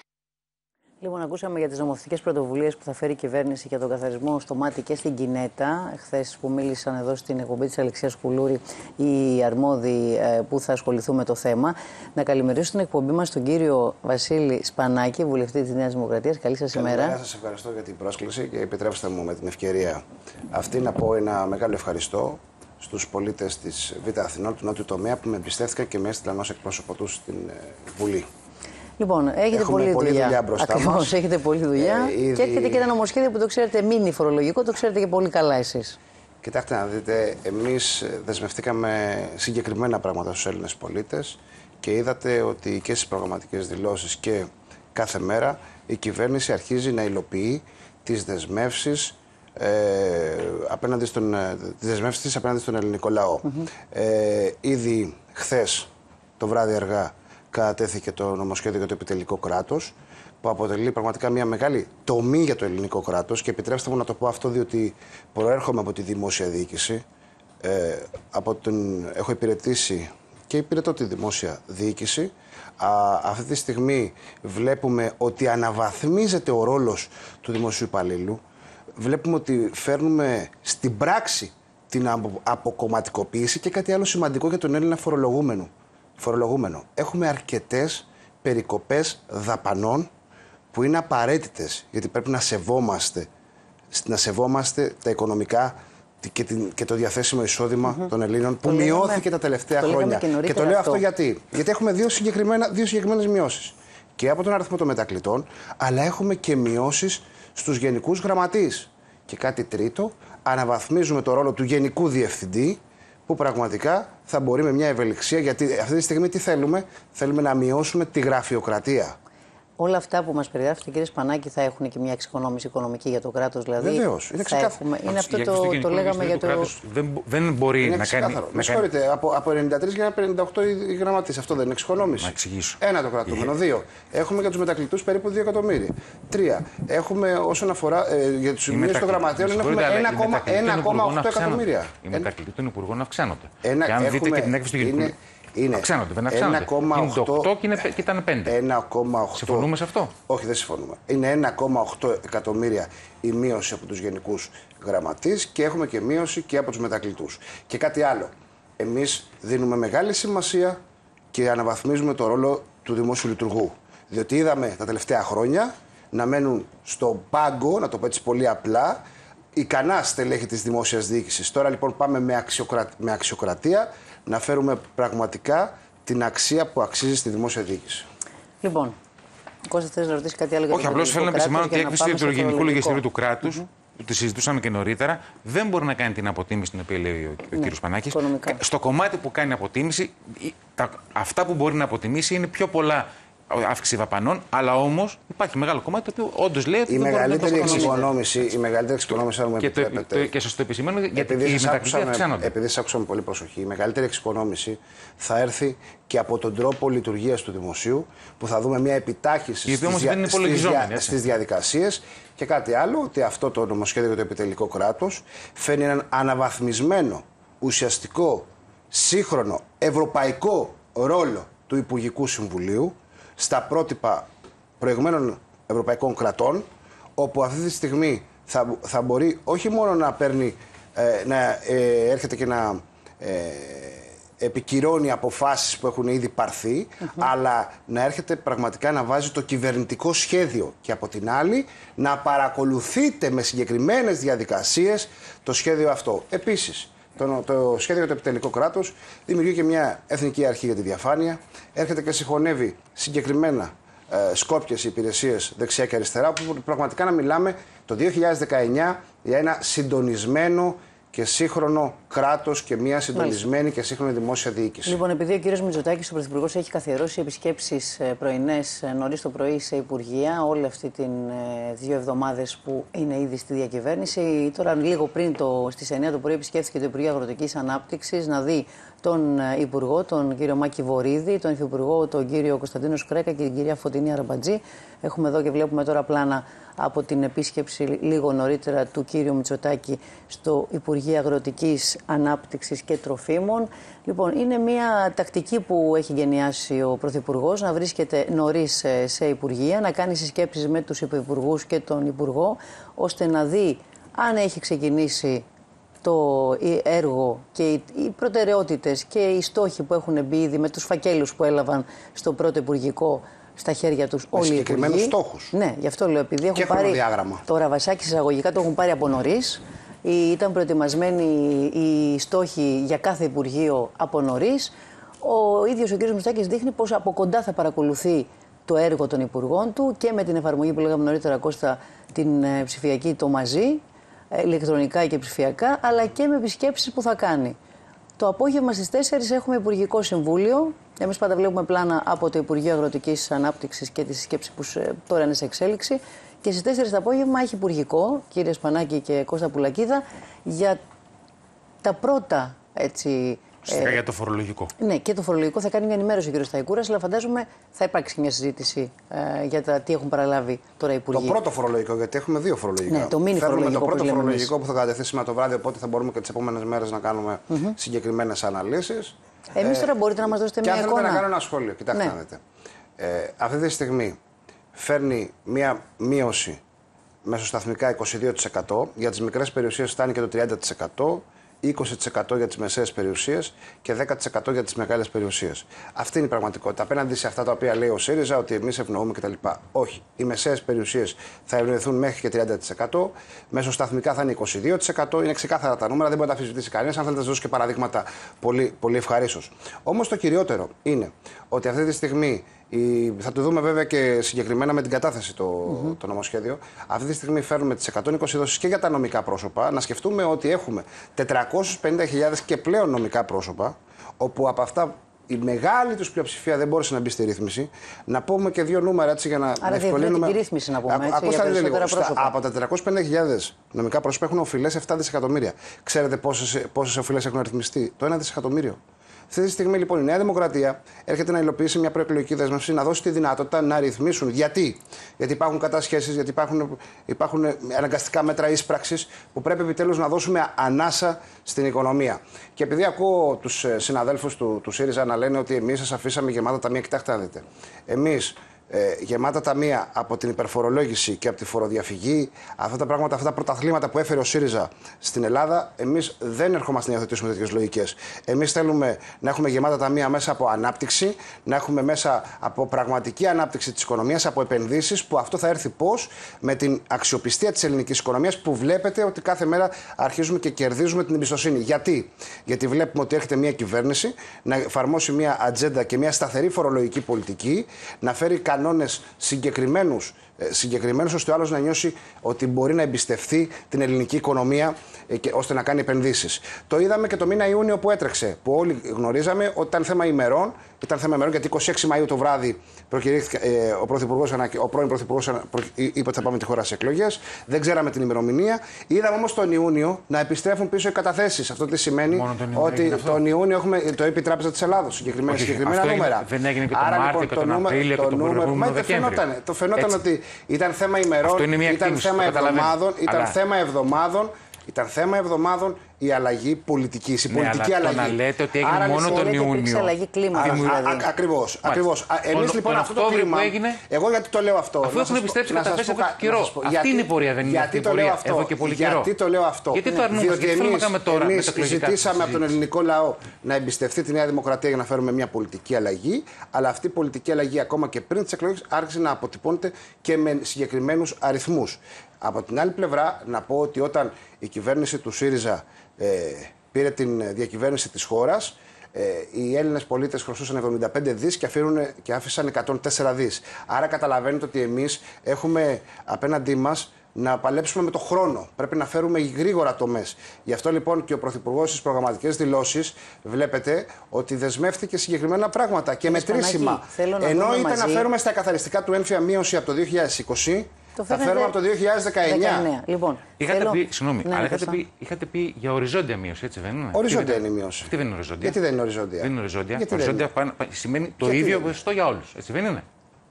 Λοιπόν, ακούσαμε για τις νομοθετικές πρωτοβουλίες που θα φέρει η κυβέρνηση για τον καθαρισμό στο μάτι και στην Κινέτα. Χθες που μίλησαν εδώ στην εκπομπή της Αλεξίας Κουλούρη οι αρμόδιοι ε, που θα ασχοληθούν με το θέμα. Να καλημερίσω στην εκπομπή μας τον κύριο Βασίλη Σπανάκη, βουλευτή της Νέας Δημοκρατίας. Καλή σας ημέρα. Καλημέρα, σας ευχαριστώ για την πρόσκληση και επιτρέψτε μου με την ευκαιρία αυτή να πω ένα μεγάλο ευχαριστώ στους πολίτες της Β' Αθηνών του Νότιου Τομέα που με εμπιστεύτηκαν και με έστειλαν ως εκπρόσωπο τους στην ε, Βουλή. Λοιπόν, έχετε Έχουμε πολλή πολλή δουλειά. δουλειά μπροστά Ακριβώς, μας. έχετε πολλή δουλειά. Ε, ήδη- Και έχετε και ένα νομοσχέδιο που το ξέρετε μήνυ φορολογικό, το ξέρετε και πολύ καλά εσείς. Κοιτάξτε να δείτε, εμείς ε, δεσμευτήκαμε συγκεκριμένα πράγματα στους Έλληνες πολίτες και είδατε ότι και στις προγραμματικές δηλώσεις και κάθε μέρα η κυβέρνηση αρχίζει να υλοποιεί τις δεσμεύσεις ε, απέναντι στον, ε, τις δεσμεύσεις της απέναντι στον ελληνικό λαό. Ε, ήδη χθες το βράδυ αργά κατατέθηκε το νομοσχέδιο για το επιτελικό κράτος που αποτελεί πραγματικά μια μεγάλη τομή για το ελληνικό κράτος. Και επιτρέψτε μου να το πω αυτό διότι προέρχομαι από τη δημόσια διοίκηση. Ε, από την, έχω υπηρετήσει και υπηρετώ τη δημόσια διοίκηση. Α, αυτή τη στιγμή βλέπουμε ότι αναβαθμίζεται ο ρόλος του δημοσίου υπαλλήλου. Βλέπουμε ότι φέρνουμε στην πράξη την απο- αποκομματικοποίηση και κάτι άλλο σημαντικό για τον Έλληνα φορολογούμενο. Φορολογούμενο. Έχουμε αρκετές περικοπές δαπανών που είναι απαραίτητες γιατί πρέπει να σεβόμαστε, να σεβόμαστε τα οικονομικά και, την, και το διαθέσιμο εισόδημα των Ελλήνων που Το λέγαμε- μειώθηκε τα τελευταία το λέγαμε χρόνια. και Και, νωρίτερα το λέω αυτό. αυτό γιατί. Γιατί έχουμε δύο, συγκεκριμένα, δύο συγκεκριμένες μειώσεις. Και από τον αριθμό των μετακλητών, αλλά έχουμε και μειώσεις στους γενικούς γραμματείς. Και κάτι τρίτο, αναβαθμίζουμε το ρόλο του γενικού διευθυντή, που πραγματικά θα μπορεί με μια ευελιξία, γιατί αυτή τη στιγμή τι θέλουμε, θέλουμε να μειώσουμε τη γραφειοκρατία. Όλα αυτά που μας περιγράφετε, κύριε Σπανάκη, θα έχουν και μια εξοικονόμηση οικονομική για το κράτος. Δηλαδή, Βεβαίως, είναι θα ξεκάθαρο. έχουμε- Είναι αυτό Για το, το το γενικό λέγαμε Διευθυντή για του το. κράτους δεν, μπο- δεν μπορεί Είναι να κάνει. ξεκάθαρο. Με να κάνει- συγχωρείτε, από, από 93 για 58 οι γραμματεί. Αυτό δεν είναι εξοικονόμηση. Να εξηγήσω. Ένα το κρατούμενο. Δύο. Έχουμε για τους μετακλητούς περίπου 2 εκατομμύρια. Τρία. Έχουμε όσον αφορά ε, για τους Οι σημείε των μετακλητές- γραμματέων με έχουμε συγχωρείτε, αλλά οι 1,8 μετακλητές των υπουργών 1,8 αυξάνονται. εκατομμύρια. Οι μετακλητοί των υπουργών αυξάνονται. Ένα- και αν δείτε έχουμε- και την έκθεση του Γενικού. Είναι- είναι αυξάνονται, δεν αυξάνονται. 1,8 Είναι το 8 και, είναι, και ήταν 5. 1,8. Συμφωνούμε σε αυτό; Όχι, δεν συμφωνούμε. Είναι 1,8 εκατομμύρια η μείωση από τους γενικούς γραμματείς και έχουμε και μείωση και από τους μετακλητούς. Και κάτι άλλο. Εμείς δίνουμε μεγάλη σημασία και αναβαθμίζουμε το ρόλο του δημόσιου λειτουργού. Διότι είδαμε τα τελευταία χρόνια να μένουν στο πάγκο, να το πω έτσι πολύ απλά, ικανά στελέχη της δημόσιας διοίκησης. Τώρα λοιπόν πάμε με, αξιοκρα... με αξιοκρατία να φέρουμε πραγματικά την αξία που αξίζει στη δημόσια διοίκηση. Λοιπόν, Κώστας, θέλει να ρωτήσει κάτι άλλο για Όχι, το απλώς ελληνικό θέλω να επισημάνω κράτος ότι η για έκθεση πάμε του στο Γενικού φορολογικό. Λογιστηρίου του κράτους, που τη συζητούσαμε και νωρίτερα, δεν μπορεί να κάνει την αποτίμηση την οποία λέει ο, ο Ναι, κ. Πανάκης. οικονομικά. Στο κομμάτι που κάνει αποτίμηση, η- τα, αυτά που μπορεί να αποτιμήσει είναι πιο πολλά αύξηση δαπανών, αλλά όμως υπάρχει μεγάλο κομμάτι το οποίο όντως λέει ότι Η δεν μπορεί να το μεγαλύτερη εξοικονομήσει. εξοικονόμηση, η μεγαλύτερη εξοικονόμηση, αν μου Και, το, επιτρέπετε. το, και σας το επισημαίνω γιατί επειδή και οι σας μετακλητές άκουσα, με, αυξάνονται. επειδή σας άκουσα με πολύ προσοχή, η μεγαλύτερη εξοικονόμηση θα έρθει και από τον τρόπο λειτουργίας του δημοσίου, που θα δούμε μια επιτάχυση Η οποία όμως δεν είναι στις, υπολογιζόμενη, δια, έτσι. στις διαδικασίες και κάτι άλλο, ότι αυτό το νομοσχέδιο για το επιτελικό κράτος φέρνει έναν αναβαθμισμένο, ουσιαστικό, σύγχρονο, ευρωπαϊκό ρόλο του Υπουργικού Συμβουλίου στα πρότυπα προηγμένων ευρωπαϊκών κρατών, όπου αυτή τη στιγμή θα, θα μπορεί όχι μόνο να παίρνει, ε, να ε, έρχεται και να ε, επικυρώνει αποφάσεις που έχουν ήδη πάρθει, αλλά να έρχεται πραγματικά να βάζει το κυβερνητικό σχέδιο και από την άλλη να παρακολουθείτε με συγκεκριμένες διαδικασίες το σχέδιο αυτό. Επίσης, το, το σχέδιο για το επιτελικό κράτος δημιουργεί και μια εθνική αρχή για τη διαφάνεια. Έρχεται και συγχωνεύει συγκεκριμένα ε, σκόπιες υπηρεσίες δεξιά και αριστερά, που πραγματικά να μιλάμε το 2019 για ένα συντονισμένο και σύγχρονο κράτος και μια συντονισμένη και σύγχρονη δημόσια διοίκηση. Λοιπόν, επειδή ο κύριος Μητσοτάκης, ο Πρωθυπουργός, έχει καθιερώσει επισκέψεις πρωινές νωρίς το πρωί σε υπουργεία, όλη αυτή την ε, δύο εβδομάδες που είναι ήδη στη διακυβέρνηση. Τώρα, λίγο πριν το, στις 9 το πρωί, επισκέφθηκε το Υπουργείο Αγροτικής Ανάπτυξης να δει τον ε, Υπουργό, τον κύριο Μάκη Βορύδη, τον Υφυπουργό, τον κύριο Κωνσταντίνος Κρέκα και την κυρία Φωτεινή Αραμπατζή. Έχουμε εδώ και βλέπουμε τώρα πλάνα από την επίσκεψη λίγο νωρίτερα του κύριου Μητσοτάκη στο Υπουργείο Αγροτικής Ανάπτυξης και Τροφίμων. Λοιπόν, είναι μια τακτική που έχει γενιάσει ο Πρωθυπουργός να βρίσκεται νωρίς ε, σε Υπουργεία, να κάνει συσκέψεις με τους υπουργού και τον Υπουργό, ώστε να δει αν έχει ξεκινήσει το έργο και οι προτεραιότητες και οι στόχοι που έχουν μπει ήδη με τους φακέλους που έλαβαν στο πρώτο Υπουργικό στα χέρια τους όλοι οι υπουργοί. στόχους. Ναι, γι' αυτό λέω. Επειδή έχουν πάρει. Διάγραμμα. Το ραβασάκι εισαγωγικά το έχουν πάρει από νωρίς. Ήταν προετοιμασμένοι οι στόχοι για κάθε Υπουργείο από νωρίς. Ο ίδιος ο κ. Μουστάκης δείχνει πως από κοντά θα παρακολουθεί το έργο των Υπουργών του και με την εφαρμογή που λέγαμε νωρίτερα Κώστα την ε, ψηφιακή το μαζί, ε, ηλεκτρονικά και ψηφιακά, αλλά και με επισκέψεις που θα κάνει. Το απόγευμα στις 4 έχουμε Υπουργικό Συμβούλιο. Εμείς πάντα βλέπουμε πλάνα από το Υπουργείο Αγροτικής Ανάπτυξης και τη συσκέψη που τώρα είναι σε εξέλιξη. Και στις 4 το απόγευμα έχει Υπουργικό, κύριε Σπανάκη και Κώστα Πουλακίδα, για τα πρώτα έτσι, Ουσιαστικά ε, για το φορολογικό. Ναι, και το φορολογικό θα κάνει μια ενημέρωση ο κ. Σταϊκούρας, αλλά φαντάζομαι θα υπάρξει και μια συζήτηση ε, για τα τι έχουν παραλάβει τώρα οι υπουργοί. Το πρώτο φορολογικό, γιατί έχουμε δύο φορολογικά. Ναι, το μήνυμα φορολογικό. το πρώτο φορολογικό που θα κατευθύνει σήμερα το βράδυ, οπότε θα μπορούμε και τις επόμενες μέρες να κάνουμε mm -hmm. συγκεκριμένες αναλύσεις. Εμείς ε, τώρα μπορείτε να μας δώσετε μια εικόνα. Και να κάνω ένα σχόλιο. Κοιτάξτε ναι. να δείτε. Ε, αυτή τη στιγμή φέρνει μια μείωση μεσοσταθμικά 22%. Για τις μικρές περιουσίε φτάνει και το 30%. 20% για τις μεσαίες περιουσίες και 10% για τις μεγάλες περιουσίες. Αυτή είναι η πραγματικότητα. Απέναντι σε αυτά τα οποία λέει ο ΣΥΡΙΖΑ, ότι εμείς ευνοούμε κτλ. Όχι. Οι μεσαίες περιουσίες θα ευνοηθούν μέχρι και 30%. Μεσοσταθμικά θα είναι 22%. Είναι ξεκάθαρα τα νούμερα, δεν μπορεί να τα αμφισβητήσει κανένας. Αν θέλετε, να σας δώσω και παραδείγματα πολύ, πολύ ευχαρίστως. Όμως το κυριότερο είναι ότι αυτή τη στιγμή η, θα το δούμε βέβαια και συγκεκριμένα με την κατάθεση το, mm-hmm. το νομοσχέδιο. Αυτή τη στιγμή φέρνουμε τις 120 δόσεις και για τα νομικά πρόσωπα. Να σκεφτούμε ότι έχουμε 450.000 και πλέον νομικά πρόσωπα, όπου από αυτά η μεγάλη τους πλειοψηφία δεν μπόρεσε να μπει στη ρύθμιση. Να πούμε και δύο νούμερα έτσι για να Άρα ευκολύνουμε. τη ρύθμιση να πούμε. έτσι, ακούστε λίγο. από τα 450.000 νομικά πρόσωπα έχουν οφειλές 7 δισεκατομμύρια. Ξέρετε πόσες οφειλές έχουν ρυθμιστεί, Το 1 δισεκατομμύριο. Αυτή τη στιγμή λοιπόν η Νέα Δημοκρατία έρχεται να υλοποιήσει μια προεκλογική δέσμευση, να δώσει τη δυνατότητα να ρυθμίσουν. Γιατί, γιατί υπάρχουν κατασχέσεις, γιατί υπάρχουν, υπάρχουν αναγκαστικά μέτρα ίσπραξης που πρέπει επιτέλους να δώσουμε ανάσα στην οικονομία. Και επειδή ακούω τους ε, συναδέλφους του, του ΣΥΡΙΖΑ να λένε ότι εμείς σας αφήσαμε γεμάτα ταμεία, κοιτάξτε να δείτε. Εμείς ε, γεμάτα ταμεία από την υπερφορολόγηση και από τη φοροδιαφυγή, αυτά τα πράγματα, αυτά τα πρωταθλήματα που έφερε ο ΣΥΡΙΖΑ στην Ελλάδα, εμείς δεν ερχόμαστε να υιοθετήσουμε τέτοιες λογικές. Εμείς θέλουμε να έχουμε γεμάτα ταμεία μέσα από ανάπτυξη, να έχουμε μέσα από πραγματική ανάπτυξη της οικονομίας, από επενδύσεις, που αυτό θα έρθει πώς; Με την αξιοπιστία της ελληνικής οικονομίας, που βλέπετε ότι κάθε μέρα αρχίζουμε και κερδίζουμε την εμπιστοσύνη. Γιατί, Γιατί βλέπουμε ότι έρχεται μια κυβέρνηση να εφαρμόσει μια ατζέντα και μια σταθερή φορολογική πολιτική, να φέρει κανόνες συγκεκριμένους ε, συγκεκριμένου, ώστε ο άλλος να νιώσει ότι μπορεί να εμπιστευτεί την ελληνική οικονομία ε, και, ώστε να κάνει επενδύσεις. Το είδαμε και το μήνα Ιούνιο που έτρεξε, που όλοι γνωρίζαμε ότι ήταν θέμα ημερών. Ήταν θέμα ημερών γιατί 26 Μαου το βράδυ προκηρύχθηκε, ε, ο, πρωθυπουργός, ο πρώην Πρωθυπουργός είπε ότι θα πάμε τη χώρα σε εκλογές. Δεν ξέραμε την ημερομηνία. Είδαμε όμως τον Ιούνιο να επιστρέφουν πίσω οι καταθέσεις. Αυτό τι σημαίνει; Τον ότι τον Ιούνιο έχουμε το είπε η Τράπεζα της Ελλάδος. Συγκεκριμένα, συγκεκριμένα νούμερα. Δεν έγινε και τον Άρα, Μάρτιο λοιπόν, και τον Απρίλιο και τον νούμερο. Το φαινόταν ότι ήταν θέμα ημερών, ήταν θέμα εβδομάδων, ήταν θέμα εβδομάδων, ήταν θέμα εβδομάδων η αλλαγή πολιτική, η Ναι, πολιτική αλλά το αλλαγή. να λέτε ότι έγινε Άρα, μόνο λοιπόν, τον Λέτε υπήρξε Ιούνιο. αλλαγή κλίματος, Δημιουργεί- δηλαδή. Ακριβώς. Ακριβώς. Εμείς Τον- λοιπόν τον αυτό το Οκτώβριο κλίμα. που έγινε, Εγώ γιατί το λέω αυτό. Αφού να έχουν σας πω- επιστρέψει να σας καταθέσεις πω από κα- καιρό. να σας πω, Αυτή είναι η πορεία, δεν είναι γιατί αυτή η το λέω πορεία. αυτό; Εδώ και πολύ καιρό. Γιατί το λέω αυτό; Γιατί το αρνούμαστε, Διότι γιατί θέλουμε εμείς, να κάνουμε τώρα, με εμείς τα εκλογικά ζητήσαμε από τον συζήτηση. ελληνικό λαό να εμπιστευτεί τη Νέα Δημοκρατία για να φέρουμε μια πολιτική αλλαγή. Αλλά αυτή η πολιτική αλλαγή ακόμα και πριν τις εκλογές άρχισε να αποτυπώνεται και με συγκεκριμένους αριθμούς. Από την άλλη πλευρά, να πω ότι όταν η κυβέρνηση του ΣΥΡΙΖΑ ε, πήρε την διακυβέρνηση της χώρας, ε, οι Έλληνες πολίτες χρωστούσαν 75 δις και, αφήνουν, και άφησαν 104 δις. Άρα καταλαβαίνετε ότι εμείς έχουμε απέναντί μας να παλέψουμε με το χρόνο. Πρέπει να φέρουμε γρήγορα τομές. Γι' αυτό λοιπόν και ο Πρωθυπουργός στις προγραμματικές δηλώσεις βλέπετε ότι δεσμεύτηκε συγκεκριμένα πράγματα και Κύριε μετρήσιμα. Σπανάκη, θέλω να Ενώ δούμε ήταν να μαζί- φέρουμε στα καθαριστικά του έμφυα μείωση από το 2020, Το θα φέρνετε φέρουμε από το 2019. 19. Λοιπόν, Είχατε θέλω- πει, συγγνώμη, Ναι, αλλά είχατε Κώστα. πει, είχατε πει για οριζόντια μείωση, έτσι δεν είναι; Οριζόντια Τι είναι η μείωση. Τι δεν είναι οριζόντια. Γιατί δεν είναι οριζόντια; Δεν είναι οριζόντια. Γιατί δεν οριζόντια είναι; πάνε- πα- σημαίνει το Γιατί ίδιο δεν είναι; ποσοστό για όλους. Έτσι δεν είναι;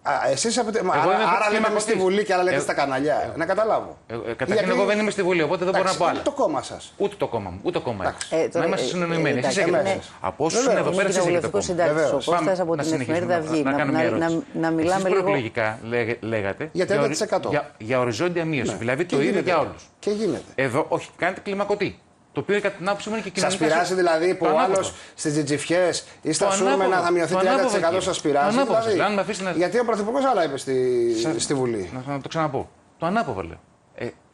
Α, εσείς από... Εγώ άρα, είμαι άρα λέτε κλιμακωτής. εμείς στη Βουλή και άλλα λέτε Ε, στα καναλιά. Να καταλάβω. Ε, ε, Καταρχήν, εγώ δεν είμαι στη Βουλή, οπότε δεν μπορώ να Εντάξει, πω άλλα. ούτε το κόμμα σας. Ούτε το κόμμα μου, ούτε το κόμμα Εντάξει. έχω. Ε, τώρα, Να είμαστε ε, συνεννοημένοι. ε, Εσείς εντάξει, έχετε. ναι. Από όσου Βέβαια, είναι εδώ Είναι πέρα, εσείς έχετε κοινοβουλευτικό το κόμμα. συντάκτη. Ο Βεβαίως. Κώστας Πάμε από να την συνεχίσουμε Εφημερίδα να- Αυγή. να Να, κάνω μια να, ερώτηση. να, να μιλάμε Εσείς λίγο. προεκλογικά λέγε- λέγατε Για 30%. ορι- για, για οριζόντια μείωση. Δηλαδή Και το ίδιο γίνεται. για όλους. Και γίνεται. Εδώ, όχι, κάνετε κλιμακωτή. Το οποίο κατά την άποψή μου είναι και Σας κοινωνικά. πειράζει δηλαδή που Το ο ανάποδο. άλλο στις τζιτζιφιέ ή στα Το σούρμενα ανάποδο. θα μειωθεί Το ανάποδο, 30% κύριε. σας πειράζει. Το ανάποδο δηλαδή. σας. Αν με αφήσετε να- Γιατί ο Πρωθυπουργός άλλα είπε στη, στη Βουλή. Να, να το ξαναπώ. Το ανάποδο λέω.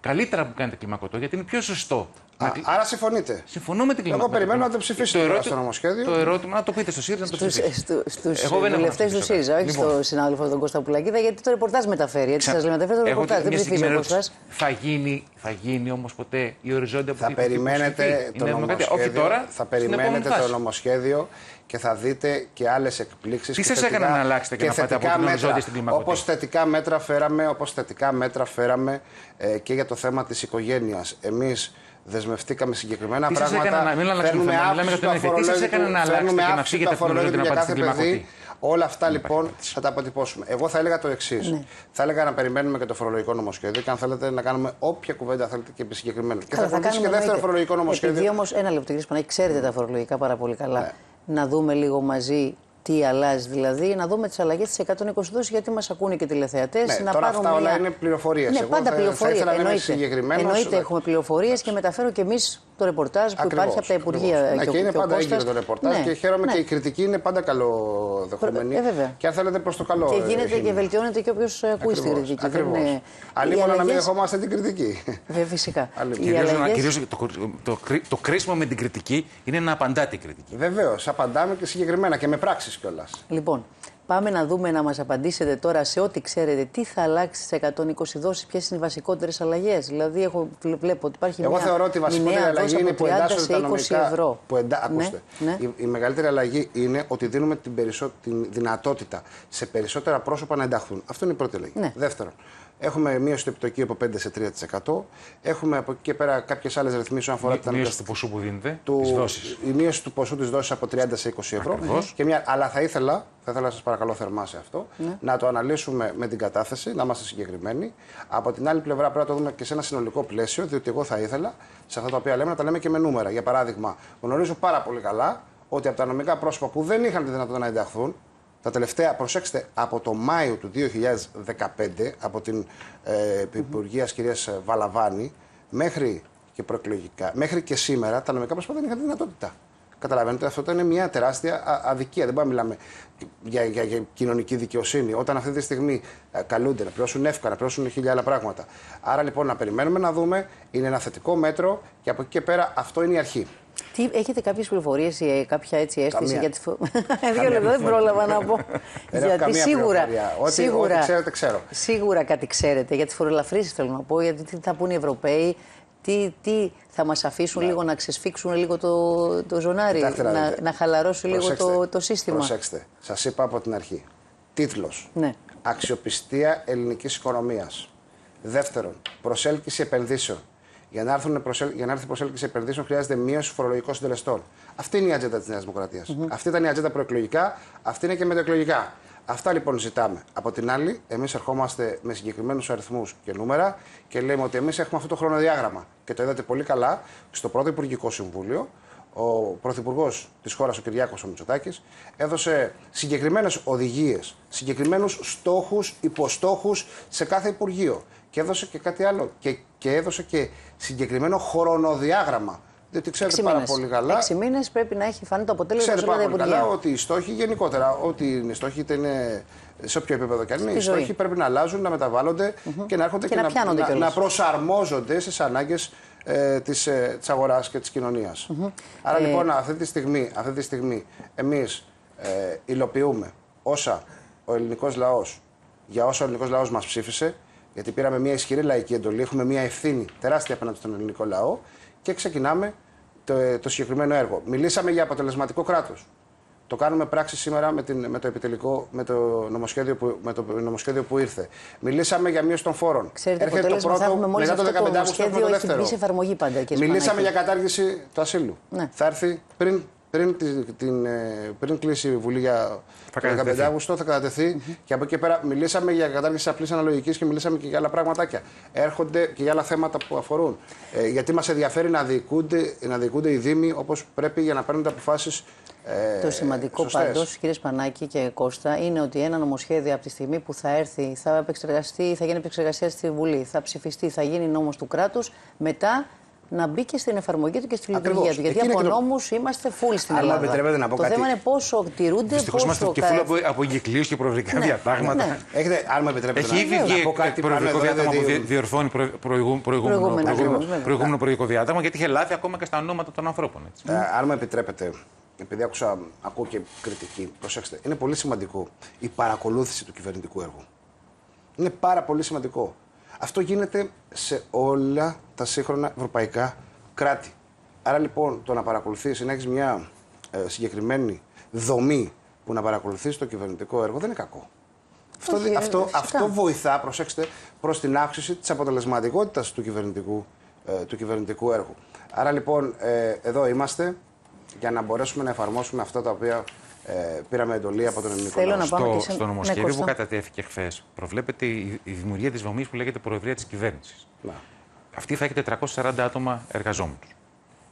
Ε, καλύτερα που κάνετε κλιμακωτό γιατί είναι πιο σωστό. Α, Να κλει- άρα συμφωνείτε. Συμφωνώ με την Εγώ κλιμακωτό. περιμένω να το ψηφίσετε τώρα στο νομοσχέδιο. Το ερώτημα, να το πείτε στο ΣΥΡΙΖΑ να το Στους, ψηφίσετε. στους Εγώ δεν έχω βουλευτές να του ψηφίσω ΣΥΡΙΖΑ, κάτι. όχι Λοιπόν. στον συνάδελφο τον Κώστα Πουλακίδα, γιατί το ρεπορτάζ μεταφέρει. Έτσι Ξα- σας μεταφέρει το Έχω ρεπορτάζ. Δεν μια ψηφίζει ο συγκεκριμένη Κώστας. ερώτηση. Θα γίνει, θα γίνει όμως ποτέ η οριζόντια Θα πολιτική περιμένετε υποστηρικτή. το Η Νέα Δημοκρατία. νομοσχέδιο, Όχι τώρα, θα στην επόμενη περιμένετε φάση. το νομοσχέδιο και θα δείτε και άλλες εκπλήξεις. Τι σας έκανε να αλλάξετε και να πάτε από την οριζόντια στην κλιμακωτή; Όπως θετικά μέτρα φέραμε, όπως θετικά μέτρα φέραμε ε, και για το θέμα της οικογένειας. Εμείς δεσμευτήκαμε συγκεκριμένα Τι σας πράγματα. έκανε να- μην αλλάξουμε φέρνουμε θέμα, μιλάμε αύξηση για τον του ΕΦΕ. Τι σας έκανε να αφορολόγητου- αλλάξετε φέρνουμε και να αύξηση φύγετε του από την οριζόντια αφορολόγητου για να κάθε πάτε στην παιδί. κλιμακωτή; Όλα αυτά λοιπόν θα τα αποτυπώσουμε. Εγώ θα έλεγα το εξής. Ναι. Θα έλεγα να περιμένουμε και το φορολογικό νομοσχέδιο και αν θέλετε να κάνουμε όποια κουβέντα θέλετε και συγκεκριμένα. Και Καλά, θα ακολουθήσει και δεύτερο εννοείται. φορολογικό νομοσχέδιο. Επειδή όμως, ένα λεπτό κύριε Σπανάκη, ξέρετε τα φορολογικά πάρα πολύ καλά. Ναι. Να δούμε λίγο μαζί τι αλλάζει, δηλαδή να δούμε τις αλλαγές της 120 γιατί μας ακούνε και τηλεθεατές. Ναι, να τώρα πάρουν αυτά όλα μια... είναι πληροφορίες. Ναι, Εγώ πάντα θα- πληροφορίε. θα ήθελα να είμαι Εννοείται, συγκεκριμένος, εννοείται εντάξει. έχουμε πληροφορίες και μεταφέρω και εμείς το ρεπορτάζ που υπάρχει από τα Υπουργεία. ακριβώς. Ναι, και, και ο- είναι και ο πάντα Κώστας. έγκυρο το ρεπορτάζ Ναι, και χαίρομαι ναι. και η κριτική είναι πάντα καλοδεχόμενη. Ε, βέβαια. Και αν θέλετε προς το καλό. Και ε, γίνεται χειμώνα. και βελτιώνεται και όποιος ακούει στη Ακριβώς, κριτική. Δεν ακριβώς. είναι- Αλλή οι μόνο να μην αλλαγές- δεχόμαστε την κριτική. Βέβαια, φυσικά. Αλλή- Οι Κυρίως, να- αλλαγές- κυρίως το, το, κρί- το κρίσιμο με την κριτική είναι να απαντάτε η κριτική. Βεβαίως, απαντάμε και συγκεκριμένα και με πράξεις κιόλας. Λοιπόν, πάμε να δούμε να μας απαντήσετε τώρα σε ό,τι ξέρετε. Τι θα αλλάξει στις 120 δόσεις, ποιες είναι οι βασικότερες αλλαγές; Δηλαδή, έχω, βλέπω ότι υπάρχει Εγώ μια θεωρώ ότι η βασικότερη μηνιαία αλλαγή δόση είναι από που 30 εντάσσονται σε τα 20 νομικά. ευρώ. Που εντά... Ναι, Ακούστε. ναι. Η, η μεγαλύτερη αλλαγή είναι ότι δίνουμε την, περισσό... την δυνατότητα σε περισσότερα πρόσωπα να ενταχθούν. Αυτό είναι η πρώτη αλλαγή. Ναι. Δεύτερον, έχουμε μείωση του επιτοκίου από 5 σε 3%. Έχουμε από εκεί και πέρα κάποιες άλλες ρυθμίσεις όσον αφορά Μη- τα Μείωση του ποσού που δίνετε, του, τις δόσεις. η μείωση του ποσού της δόσης από 30 σε 20 ευρώ. Ακριβώς. Και μια, αλλά θα ήθελα, θα ήθελα να σας παρακαλώ θερμά σε αυτό, Ναι. να το αναλύσουμε με την κατάθεση, να είμαστε συγκεκριμένοι. Από την άλλη πλευρά πρέπει να το δούμε και σε ένα συνολικό πλαίσιο, διότι εγώ θα ήθελα σε αυτά τα οποία λέμε να τα λέμε και με νούμερα. Για παράδειγμα, γνωρίζω πάρα πολύ καλά ότι από τα νομικά πρόσωπα που δεν είχαν τη δυνατότητα να ενταχθούν, τα τελευταία, προσέξτε, από το Μάιο του 2015, από την ε, Υπουργεία κυρίας Βαλαβάνη, μέχρι και προεκλογικά, μέχρι και σήμερα, τα νομικά πρόσωπα δεν είχαν τη δυνατότητα. Καταλαβαίνετε, αυτό ήταν μια τεράστια α- αδικία. Δεν μπορούμε να μιλάμε για, για, για κοινωνική δικαιοσύνη. Όταν αυτή τη στιγμή ε, καλούνται να πληρώσουν εύκολα, να πληρώσουν χίλια άλλα πράγματα. Άρα λοιπόν να περιμένουμε να δούμε, είναι ένα θετικό μέτρο και από εκεί και πέρα αυτό είναι η αρχή. Τι, έχετε κάποιες πληροφορίες ή κάποια έτσι αίσθηση Καμία. για τις... φο- Δύο λεπτά δεν πρόλαβα να πω. Δεν έχω καμία σίγουρα, πληροφορία. Ό,τι- σίγουρα, ό,τι ξέρετε, ξέρω. Σίγουρα κάτι ξέρετε. Για τις φορολαφρύσεις θέλω να πω, γιατί τι θα πούν οι Ευρωπαίοι, τι, τι θα μας αφήσουν λίγο να ξεσφίξουν λίγο το, το ζωνάρι, Κοιτάξτε να, δείτε. να χαλαρώσει λίγο Προσέξτε, το, το σύστημα. Προσέξτε, σας είπα από την αρχή. Τίτλος. Ναι. Αξιοπιστία ελληνικής οικονομίας. Δεύτερον, προσέλκυση επενδύσεων. Για να, έρθουν προσέλ... για να έρθει η προσέλκυση επενδύσεων χρειάζεται μείωση φορολογικών συντελεστών. Αυτή είναι η ατζέντα της Νέας Δημοκρατίας. Αυτή ήταν η ατζέντα προεκλογικά, αυτή είναι και μετεκλογικά. Αυτά λοιπόν ζητάμε. Από την άλλη, εμείς ερχόμαστε με συγκεκριμένους αριθμούς και νούμερα και λέμε ότι εμείς έχουμε αυτό το χρονοδιάγραμμα. Και και το είδατε πολύ καλά στο πρώτο Υπουργικό Συμβούλιο, ο Πρωθυπουργός της χώρας, ο Κυριάκος Μητσοτάκης, έδωσε συγκεκριμένες οδηγίες, συγκεκριμένους στόχους, υποστόχους σε κάθε Υπουργείο. Και έδωσε και κάτι άλλο. Και, και έδωσε και συγκεκριμένο χρονοδιάγραμμα. Διότι ξέρετε πάρα πολύ καλά. Έξι μήνες πρέπει να έχει φανεί το αποτέλεσμα Ξέρετε σε όλα πάρα τα πολύ καλά Υπουργεία. ότι οι στόχοι γενικότερα, ότι είναι στόχοι είτε είναι σε όποιο επίπεδο και αν είναι, οι ζωή. στόχοι πρέπει να αλλάζουν, να μεταβάλλονται και να έρχονται Και να πιάνονται να, κιόλας. να προσαρμόζονται στις ανάγκες ε, της, ε, της αγοράς και της κοινωνίας. Άρα Ε, λοιπόν αυτή τη στιγμή, αυτή τη στιγμή εμείς ε, υλοποιούμε όσα ο ελληνικός λαός, για όσα ο ελληνικός λαός μας ψήφισε, γιατί πήραμε μια ισχυρή λαϊκή εντολή, έχουμε μια ευθύνη τεράστια απέναντι στον ελληνικό λαό και ξεκινάμε το, ε, το συγκεκριμένο έργο. Μιλήσαμε για αποτελεσματικό κράτος. Το κάνουμε πράξη σήμερα με, την, με το επιτελικό, με το, νομοσχέδιο που, με το νομοσχέδιο που ήρθε. Μιλήσαμε για μείωση των φόρων. Ξέρετε, Έρχεται αποτέλεσμα θα έχουμε μόλις μετά το αυτό το 15 Αύγουστο έχουμε νομοσχέδιο το έχει δεύτερο. μπει σε εφαρμογή πάντα, κύριε Μιλήσαμε Σπανάκη. για κατάργηση του ασύλου. Ναι. Θα έρθει πριν, πριν, τη- την, ε, πριν κλείσει η Βουλή για Θα το 15 κατατεθεί. Αύγουστο, θα κατατεθεί. Και από εκεί πέρα μιλήσαμε για κατάργηση απλής αναλογικής και μιλήσαμε και για άλλα πραγματάκια. Έρχονται και για άλλα θέματα που αφορούν. Ε, γιατί μας ενδιαφέρει να διοικούνται, να διοικούνται οι Δήμοι όπως πρέπει για να παίρνουν αποφάσεις. Ε, Το σημαντικό σωστές. πάντως, κύριε Σπανάκη και Κώστα, είναι ότι ένα νομοσχέδιο από τη στιγμή που θα έρθει, θα επεξεργαστεί, θα γίνει επεξεργασία στη Βουλή, θα ψηφιστεί, θα γίνει νόμος του κράτους, μετά να μπει και στην εφαρμογή του και στη Ακριβώς. λειτουργία του. Γιατί Εκεί είναι από και το- νόμους είμαστε full στην Αν μου Ελλάδα. επιτρέπετε να πω το κάτι. θέμα είναι πόσο τηρούνται, Δυστυχώς πόσο. είμαστε και κα- φούλα από, από εγκυκλίους και προεδρικά Ναι, διατάγματα. ναι. Έχετε, αν μου επιτρέπετε Έχει να, ήδη να βγει πω κάτι πάνω προεδρικό εδώ, διάταγμα που διότι- δι- διορθώνει προηγου- προηγου- προηγούμενο, Προηγούμενο, προηγούμενο, ακριβώς, βέβαια. προηγούμενο προεδρικό διάταγμα γιατί είχε λάθη ακόμα και στα ονόματα των ανθρώπων. Έτσι. Ε, αν μου επιτρέπετε, επειδή άκουσα, ακούω και κριτική, προσέξτε, είναι πολύ σημαντικό η παρακολούθηση του κυβερνητικού έργου. Είναι πάρα πολύ σημαντικό. Αυτό γίνεται σε όλα τα σύγχρονα ευρωπαϊκά κράτη. Άρα λοιπόν το να παρακολουθείς, να έχεις μια ε, συγκεκριμένη δομή που να παρακολουθείς το κυβερνητικό έργο δεν είναι κακό. Αυτό, Όχι, δι- ε, αυτό, φυσικά. αυτό βοηθά, προσέξτε, προς την αύξηση της αποτελεσματικότητας του κυβερνητικού, ε, του κυβερνητικού έργου. Άρα λοιπόν ε, εδώ είμαστε για να μπορέσουμε να εφαρμόσουμε αυτά τα οποία ε, πήραμε εντολή από τον ελληνικό Θέλω λαό. να πάμε Στο, και σε- στο ναι, νομοσχέδιο Κώστα. που κατατέθηκε χθες, προβλέπεται η, η δημιουργία της δομή που λέγεται Προεδρία της Κυβέρνησης. Να. Αυτή θα έχει 440 άτομα εργαζόμενους.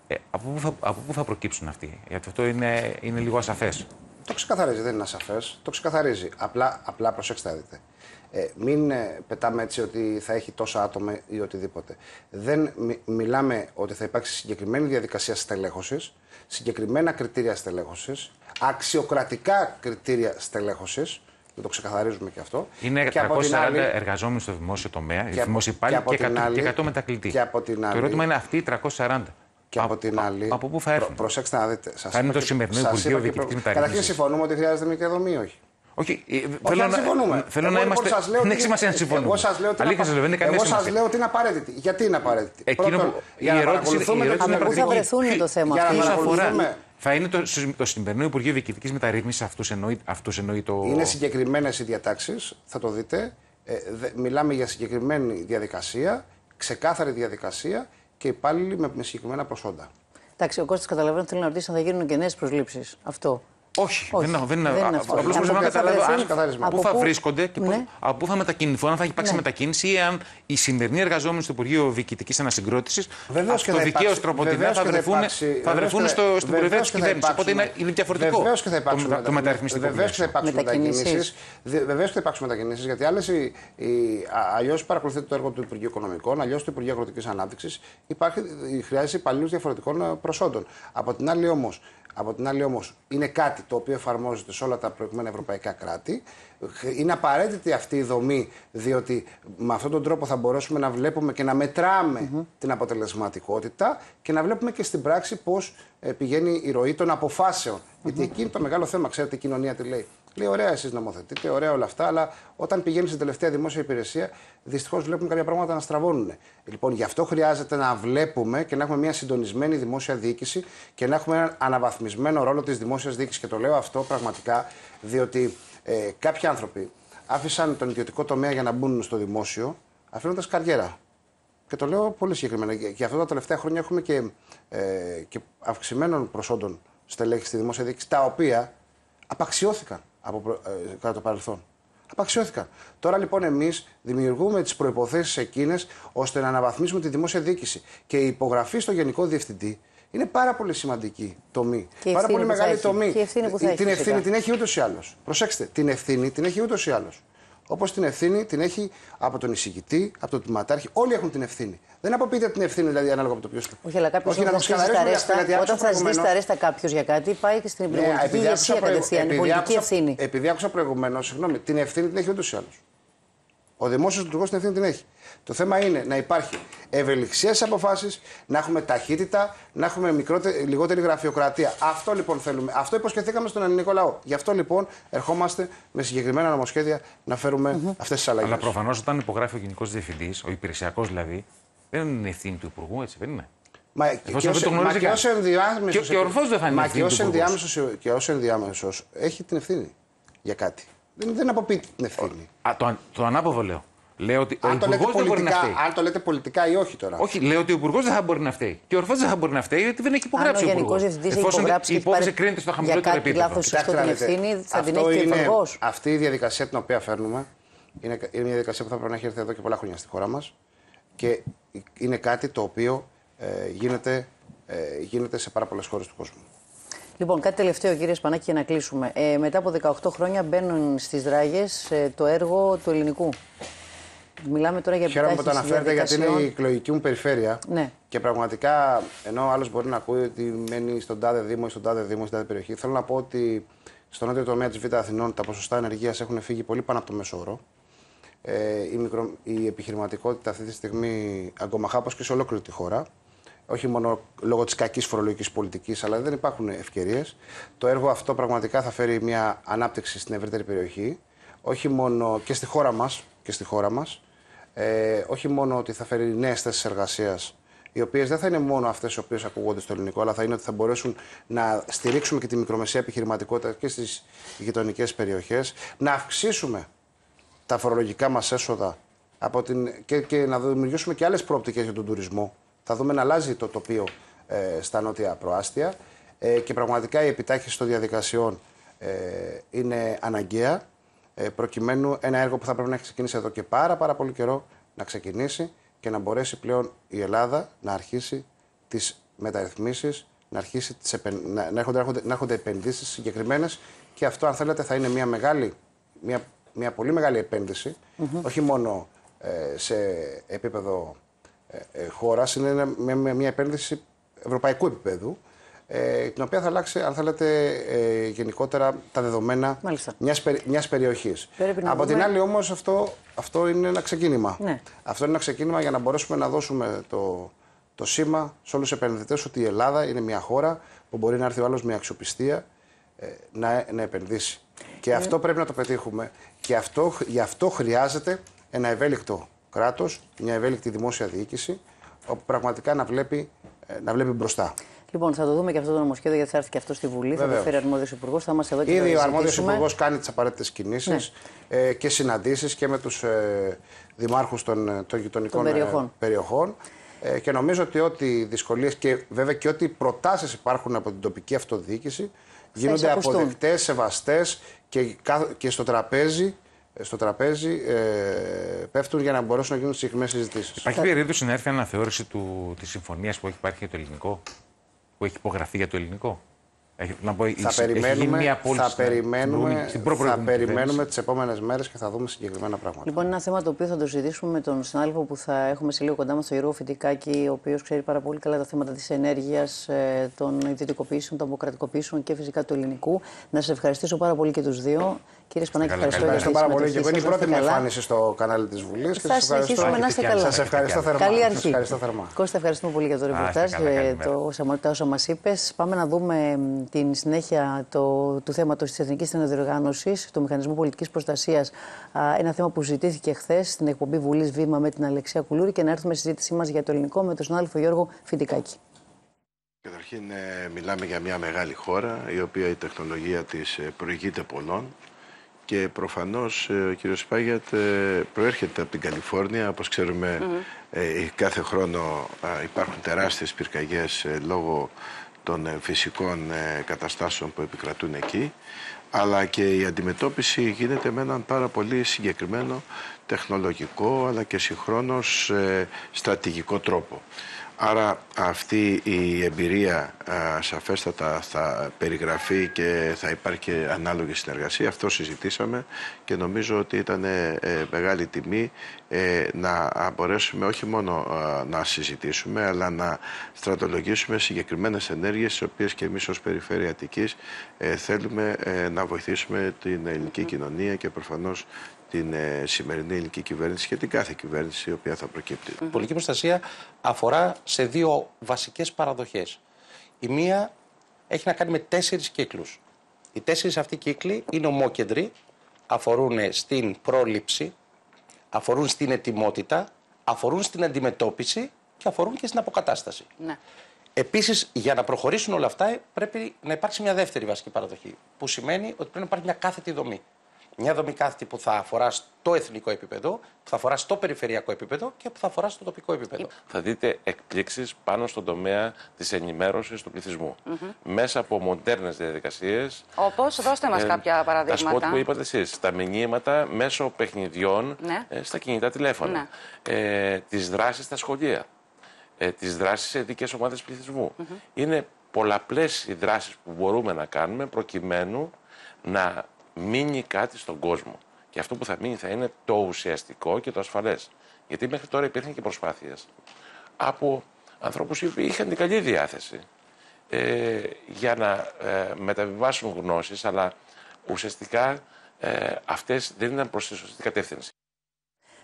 Ε, από, πού θα, από πού θα προκύψουν αυτοί, Γιατί αυτό είναι, είναι λίγο ασαφές. Το ξεκαθαρίζει, δεν είναι ασαφές. Το ξεκαθαρίζει. Απλά, απλά προσέξτε να δείτε. Ε, μην ε, πετάμε έτσι ότι θα έχει τόσα άτομα ή οτιδήποτε. Δεν μι- μιλάμε ότι θα υπάρξει συγκεκριμένη διαδικασία στελέχωσης, συγκεκριμένα κριτήρια στελέχωσης, αξιοκρατικά κριτήρια στελέχωσης. Να το ξεκαθαρίζουμε και αυτό. Είναι και 340 από την άλλη- εργαζόμενοι στο δημόσιο τομέα, οι και από- δημόσιοι και υπάλληλοι από και, την 100, άλλη- και 100 μετακλητοί. και από την Το άλλη- ερώτημα είναι αυτοί οι 340. Και από την άλλη. από πού θα έρθουν; προσέξτε να δείτε. Σας Θα είναι είπα το και- σημερινό σας Υπουργείο είπα και Διοικητικής προ- Μεταρρύθμισης. Καταρχήν συμφωνούμε ότι χρειάζεται μια και δομή, όχι. Όχι, ε, Όχι, θέλω, αν να, συμφωνούμε. θέλω Εγώ να λοιπόν είμαστε. σας λέω δεν ότι έχει σημασία αν είναι- συμφωνούμε. Εγώ σας λέω ότι είναι Αλήθεια, απα- σας λέω, δεν έχει καμία Εγώ σας σημασία. λέω ότι είναι απαραίτητη. Γιατί είναι απαραίτητη; Εκείνο Πρώτον, που- για η να ερώτηση- παρακολουθούμε η το ερώτηση είναι Από πού θα πρακτική. βρεθούν το θέμα Για να αυτό; Ποιος αφορά. παρακολουθούμε. Θα είναι το, το σημερινό Υπουργείο Διοικητικής Μεταρρύθμισης, αυτούς εννοεί, αυτούς εννοεί το. Είναι συγκεκριμένες οι διατάξεις, θα το δείτε. Ε, δε- μιλάμε για συγκεκριμένη διαδικασία, ξεκάθαρη διαδικασία και υπάλληλοι με, με συγκεκριμένα προσόντα. Εντάξει, ο Κώστας καταλαβαίνω θέλει να ρωτήσει αν θα γίνουν και νέες προσλήψεις. Αυτό. Όχι, Όχι, δεν, δεν, δεν είναι αυτό. Απλώ Από προσπαθώ να πού θα καταλάβω βρεθούν, αν, καθάρισμα. πού από θα πού- βρίσκονται και πώς- Ναι. από πού θα μετακινηθούν, αν θα υπάρξει Ναι. μετακίνηση ή αν οι σημερινοί εργαζόμενοι στο Υπουργείο Διοικητικής Ανασυγκρότησης Βεβαίως και στο θα δικαίως υπάρξει- τροποτινά βεβαίως θα και θα βρεθούν, υπάρξει- θα βεβαίως βρεθούν και θα- στο, στην βεβαίως Προεδρία της και θα Κυβέρνησης. Οπότε είναι, υπάρξουν- είναι διαφορετικό Βεβαίως και θα το, υπάρξουν μετα- το μετα- μεταρρυθμιστικό Βεβαίως και θα πλαίσιο. υπάρξουν Μετακινήσεις. μετακινήσεις. Βεβαίως και θα υπάρξουν μετακινήσεις, γιατί άλλες αλλιώς παρακολουθείτε το έργο του Υπουργείου Οικονομικών, αλλιώς του Υπουργείου Αγροτικής Ανάπτυξης. Χρειάζεται υπαλλήλους διαφορετικών ε, προσόντων. Από την άλλη όμω, από την άλλη όμως, είναι κάτι το οποίο εφαρμόζεται σε όλα τα προηγούμενα ευρωπαϊκά κράτη. Είναι απαραίτητη αυτή η δομή, διότι με αυτόν τον τρόπο θα μπορέσουμε να βλέπουμε και να μετράμε την αποτελεσματικότητα και να βλέπουμε και στην πράξη πώς πηγαίνει η ροή των αποφάσεων. Γιατί εκεί είναι το μεγάλο θέμα, ξέρετε, η κοινωνία τι λέει; Λέει, ωραία, εσείς νομοθετείτε, ωραία όλα αυτά, αλλά όταν πηγαίνει στην τελευταία δημόσια υπηρεσία, δυστυχώς βλέπουμε κάποια πράγματα να στραβώνουν. Λοιπόν, γι' αυτό χρειάζεται να βλέπουμε και να έχουμε μια συντονισμένη δημόσια διοίκηση και να έχουμε έναν αναβαθμισμένο ρόλο της δημόσιας διοίκησης. Και το λέω αυτό πραγματικά, διότι ε, κάποιοι άνθρωποι άφησαν τον ιδιωτικό τομέα για να μπουν στο δημόσιο, αφήνοντας καριέρα. Και το λέω πολύ συγκεκριμένα. Και αυτά τα τελευταία χρόνια έχουμε και, ε, και αυξημένων προσόντων στελέχη στη δημόσια διοίκηση, τα οποία απαξιώθηκαν από, προ- ε, κατά το παρελθόν. Απαξιώθηκαν. Τώρα λοιπόν εμείς δημιουργούμε τις προποθέσει εκείνες ώστε να αναβαθμίσουμε τη δημόσια διοίκηση. Και η υπογραφή στο Γενικό Διευθυντή είναι πάρα πολύ σημαντική τομή. Και η πάρα ευθύνη πολύ που θα μεγάλη έχει. τομή. Και η ευθύνη που θα έχει, την ευθύνη φυσικά. την έχει ούτως ή άλλως. Προσέξτε, την ευθύνη την έχει ούτως ή άλλως. Όπως την ευθύνη την έχει από τον εισηγητή, από τον τμήματάρχη. Όλοι έχουν την ευθύνη. Δεν αποποιείται την ευθύνη δηλαδή ανάλογα από το ποιο. Όχι, αλλά κάποιος Όχι, να όταν το θα ζητήσει τα ξεκαθαρίσουμε αυτό, γιατί ρέστα, άκουσα όταν θα ζητήσει προηγουμένως- τα ρέστα κάποιος για κάτι, πάει και στην Ναι, επιλογική επειδή ηγεσία άκουσα προηγου- κατευθείαν. Η επειδή πολιτική άκουσα- ευθύνη. Επειδή άκουσα προηγουμένως, συγγνώμη, την ευθύνη την έχει ούτως ή άλλως. Ο δημόσιος λειτουργός την ευθύνη την έχει. Το θέμα είναι να υπάρχει ευελιξία στις αποφάσεις, να έχουμε ταχύτητα, να έχουμε μικρότερη, λιγότερη γραφειοκρατία. Αυτό λοιπόν θέλουμε. Αυτό υποσχεθήκαμε στον ελληνικό λαό. Γι' αυτό λοιπόν ερχόμαστε με συγκεκριμένα νομοσχέδια να φέρουμε αυτές τις αλλαγές. Αλλά προφανώς όταν υπογράφει ο Γενικός Διευθυντής, ο υπηρεσιακός δηλαδή, δεν είναι ευθύνη του Υπουργού, έτσι δεν είναι; Μα Εφόσον και δεν ως- το γνωρίζει μα και καν. ως ενδιάμεσος- Και- και ορθώς δεν θα είναι Μα ευθύνη και ως του Υπουργού. ενδιάμεσος- και ως ενδιάμεσος έχει την ευθύνη για κάτι. Δεν, δεν αποποιεί την ευθύνη. Α, το, αν- το ανάποδο λέω. Λέω ότι ο Αν το, λέτε Υπουργός δεν μπορεί να πολιτικά, φταίει. αν το λέτε πολιτικά ή όχι τώρα. Όχι, λέω ότι ο Υπουργός δεν θα μπορεί να φταίει. Και ο ορθό δεν θα μπορεί να φταίει γιατί δεν έχει υπογράψει Αν ο ο Γενικός Υπουργός. Διευθυντής έχει υπογράψει η και υπόθεση πάρει κρίνεται στο για χαμηλότερο κάτι επίπεδο. λάθος σωστό Κοιτάξτε την να δείτε, ευθύνη, θα την αυτό έχει και ο είναι- υπουργός. Αυτή η διαδικασία την οποία φέρνουμε είναι, είναι μια διαδικασία που θα πρέπει να έχει έρθει εδώ και πολλά χρόνια στη χώρα μας και είναι κάτι το οποίο ε, γίνεται, ε, γίνεται σε πάρα πολλές χώρες του κόσμου. Λοιπόν, κάτι τελευταίο, κύριε Σπανάκη, για να κλείσουμε. Ε, μετά από 18 χρόνια μπαίνουν στις δράγε το έργο του ελληνικού. Μιλάμε τώρα για Χαίρομαι που το επιτάχυνση αναφέρετε γιατί είναι η διαδικασιών. εκλογική μου περιφέρεια. Ναι. Και πραγματικά, ενώ άλλος μπορεί να ακούει ότι μένει στον τάδε Δήμο ή στον τάδε Δήμο, στην τάδε περιοχή, θέλω να πω ότι στον νότιο τομέα της Β' Αθηνών τα ποσοστά ανεργία έχουν φύγει πολύ πάνω από το μέσο όρο. Ε, η, μικρο, η επιχειρηματικότητα αυτή τη στιγμή αγκομαχά όπως και σε ολόκληρη τη χώρα. Όχι μόνο λόγω της κακής φορολογικής πολιτικής, αλλά δεν υπάρχουν ευκαιρίες. Το έργο αυτό πραγματικά θα φέρει μια ανάπτυξη στην ευρύτερη περιοχή. Όχι μόνο και στη χώρα μας. Και στη χώρα μας. Ε, όχι μόνο ότι θα φέρει νέες θέσεις εργασίας, οι οποίες δεν θα είναι μόνο αυτές οι οποίες ακούγονται στο ελληνικό, αλλά θα είναι ότι θα μπορέσουν να στηρίξουμε και τη μικρομεσαία επιχειρηματικότητα και στις γειτονικές περιοχές, να αυξήσουμε τα φορολογικά μας έσοδα από την, και, και να δημιουργήσουμε και άλλες προοπτικές για τον τουρισμό. Θα δούμε να αλλάζει το τοπίο ε, στα νότια προάστια. Ε, και πραγματικά η επιτάχυνση των διαδικασιών ε, είναι αναγκαία ε, προκειμένου ένα έργο που θα πρέπει να έχει ξεκινήσει εδώ και πάρα, πάρα πολύ καιρό να ξεκινήσει και να μπορέσει πλέον η Ελλάδα να αρχίσει τις μεταρρυθμίσεις, να, αρχίσει τις επεν... να, να, έρχονται, έρχονται- να έρχονται επενδύσεις συγκεκριμένες. Και αυτό αν θέλετε θα είναι μια μεγάλη, μια, μια πολύ μεγάλη επένδυση, όχι μόνο ε, σε επίπεδο ε, ε, χώρας, είναι ένα- μια, μια- μια επένδυση ευρωπαϊκού επίπεδου, ε, την οποία θα αλλάξει, αν θέλετε, ε, γενικότερα τα δεδομένα Μάλιστα. μιας, περι, μιας περιοχής. Πρέπει να Από δούμε- την άλλη όμως αυτό, αυτό είναι ένα ξεκίνημα. Ναι. Αυτό είναι ένα ξεκίνημα για να μπορέσουμε να δώσουμε το, το σήμα σε όλους τους επενδυτές ότι η Ελλάδα είναι μια χώρα που μπορεί να έρθει ο άλλος με αξιοπιστία ε, να, να επενδύσει. Και αυτό πρέπει να το πετύχουμε. Και αυτό, γι' αυτό χρειάζεται ένα ευέλικτο κράτος, μια ευέλικτη δημόσια διοίκηση, όπου πραγματικά να βλέπει, ε, να βλέπει μπροστά. Λοιπόν, θα το δούμε και αυτό το νομοσχέδιο γιατί θα έρθει και αυτό στη Βουλή. Θα το Βεβαίως. φέρει αρμόδιος υπουργός. Θα είμαστε εδώ και Ήδη θα ο αρμόδιος συζητήσουμε. υπουργός κάνει τις απαραίτητες κινήσεις ε, και συναντήσεις και με τους ε, δημάρχους των, ε, των γειτονικών Των περιοχών. ε, περιοχών. Ε, και νομίζω ότι ό,τι δυσκολίες και βέβαια και ό,τι προτάσεις υπάρχουν από την τοπική αυτοδιοίκηση γίνονται εισακουστούν. αποδεκτές, σεβαστές και, κα- και στο τραπέζι, ε, στο τραπέζι ε, πέφτουν για να μπορέσουν να γίνουν συγκεκριμένε συζητήσεις. Υπάρχει περίπτωση να έρθει αναθεώρηση της συμφωνίας που έχει υπάρχει για το ελληνικό, που έχει υπογραφεί για το ελληνικό; Έχει, να πω, Θα έχει- έχει γίνει περιμένουμε, μια απόλυση θα στην- περιμένουμε, στην θα προπροηγούμενη περιμένουμε κυβέρνηση. τις επόμενες μέρες και θα δούμε συγκεκριμένα πράγματα. Λοιπόν, είναι ένα θέμα το οποίο θα το συζητήσουμε με τον συνάδελφο που θα έχουμε σε λίγο κοντά μας, τον Γιώργο Φιτικάκη, ο οποίος ξέρει πάρα πολύ καλά τα θέματα της ενέργειας, των ιδιωτικοποιήσεων, των αποκρατικοποιήσεων και φυσικά του ελληνικού. Να σας ευχαριστήσω πάρα πολύ και τους δύο. Κύριε Σπανάκη, Καλά, ευχαριστώ καλά. για τη Ευχαριστώ πάρα πολύ συμμετοχή και εγώ είναι η σας. Να πρώτη είστε μου καλά. εμφάνιση στο κανάλι της Βουλής. Θα συνεχίσουμε να είστε καλά. Σα ευχαριστώ θερμά. Καλή Σας αρχή. ευχαριστώ θερμά. Κώστα, ευχαριστούμε πολύ για το είστε ρεπορτάζ, καλά, ε, καλημέρα. το, όσα, τα όσα μας είπες. Πάμε να δούμε μ, την συνέχεια το, του θέματος της Εθνικής Συνεδριοργάνωση, του Μηχανισμού Πολιτικής Προστασίας. Ένα θέμα που συζητήθηκε χθες στην εκπομπή Βουλής Βήμα με την Αλεξία Κουλούρη και να έρθουμε στη συζήτησή μας για το ελληνικό με τον συνάδελφο Γιώργο Φιτικάκη. Καταρχήν ε, μιλάμε για μια μεγάλη χώρα η οποία η τεχνολογία της ε, προηγείται πολλών και προφανώς ε, ο κύριος Πάγιατ ε, προέρχεται από την Καλιφόρνια. Όπως ξέρουμε ε, κάθε χρόνο α, υπάρχουν τεράστιες πυρκαγιές ε, λόγω των ε, φυσικών ε, καταστάσεων που επικρατούν εκεί αλλά και η αντιμετώπιση γίνεται με έναν πάρα πολύ συγκεκριμένο τεχνολογικό αλλά και συγχρόνως ε, στρατηγικό τρόπο. Άρα αυτή η εμπειρία α, σαφέστατα θα περιγραφεί και θα υπάρχει και ανάλογη συνεργασία. Αυτό συζητήσαμε και νομίζω ότι ήταν ε, μεγάλη τιμή ε, να μπορέσουμε όχι μόνο να συζητήσουμε αλλά να στρατολογήσουμε συγκεκριμένες ενέργειες τις οποίες και εμείς ως Περιφέρεια Αττικής ε, θέλουμε να βοηθήσουμε την ελληνική κοινωνία και προφανώς την ε, σημερινή ελληνική κυβέρνηση και την κάθε κυβέρνηση η οποία θα προκύπτει. Η πολιτική προστασία αφορά σε δύο βασικές παραδοχές. Η μία έχει να κάνει με τέσσερις κύκλους. Οι τέσσερις αυτοί κύκλοι είναι ομόκεντροι, αφορούν στην πρόληψη, αφορούν στην ετοιμότητα, αφορούν στην αντιμετώπιση και αφορούν και στην αποκατάσταση. Ναι. Επίσης, για να προχωρήσουν όλα αυτά, πρέπει να υπάρξει μια δεύτερη βασική παραδοχή. Που σημαίνει ότι πρέπει να υπάρχει μια κάθετη δομή μια δομή κάθετη που θα αφορά στο εθνικό επίπεδο, που θα αφορά στο περιφερειακό επίπεδο και που θα αφορά στο τοπικό επίπεδο. Θα δείτε εκπλήξεις πάνω στον τομέα της ενημέρωσης του πληθυσμού. Μέσα από μοντέρνες διαδικασίες. Όπως, δώστε μας ε, κάποια παραδείγματα. Θα πω που είπατε εσείς. Τα μηνύματα μέσω παιχνιδιών ναι. ε, στα κινητά τηλέφωνα. Ναι. Ε, τις δράσεις στα σχολεία. Ε, τις δράσεις σε ειδικέ ομάδες πληθυσμού. Είναι πολλαπλές οι δράσεις που μπορούμε να κάνουμε προκειμένου να μείνει κάτι στον κόσμο. Και αυτό που θα μείνει θα είναι το ουσιαστικό και το ασφαλές. Γιατί μέχρι τώρα υπήρχαν και προσπάθειες από ανθρώπους που είχαν την καλή διάθεση ε, για να ε, μεταβιβάσουν γνώσεις, αλλά ουσιαστικά ε, αυτές δεν ήταν προς τη σωστή κατεύθυνση.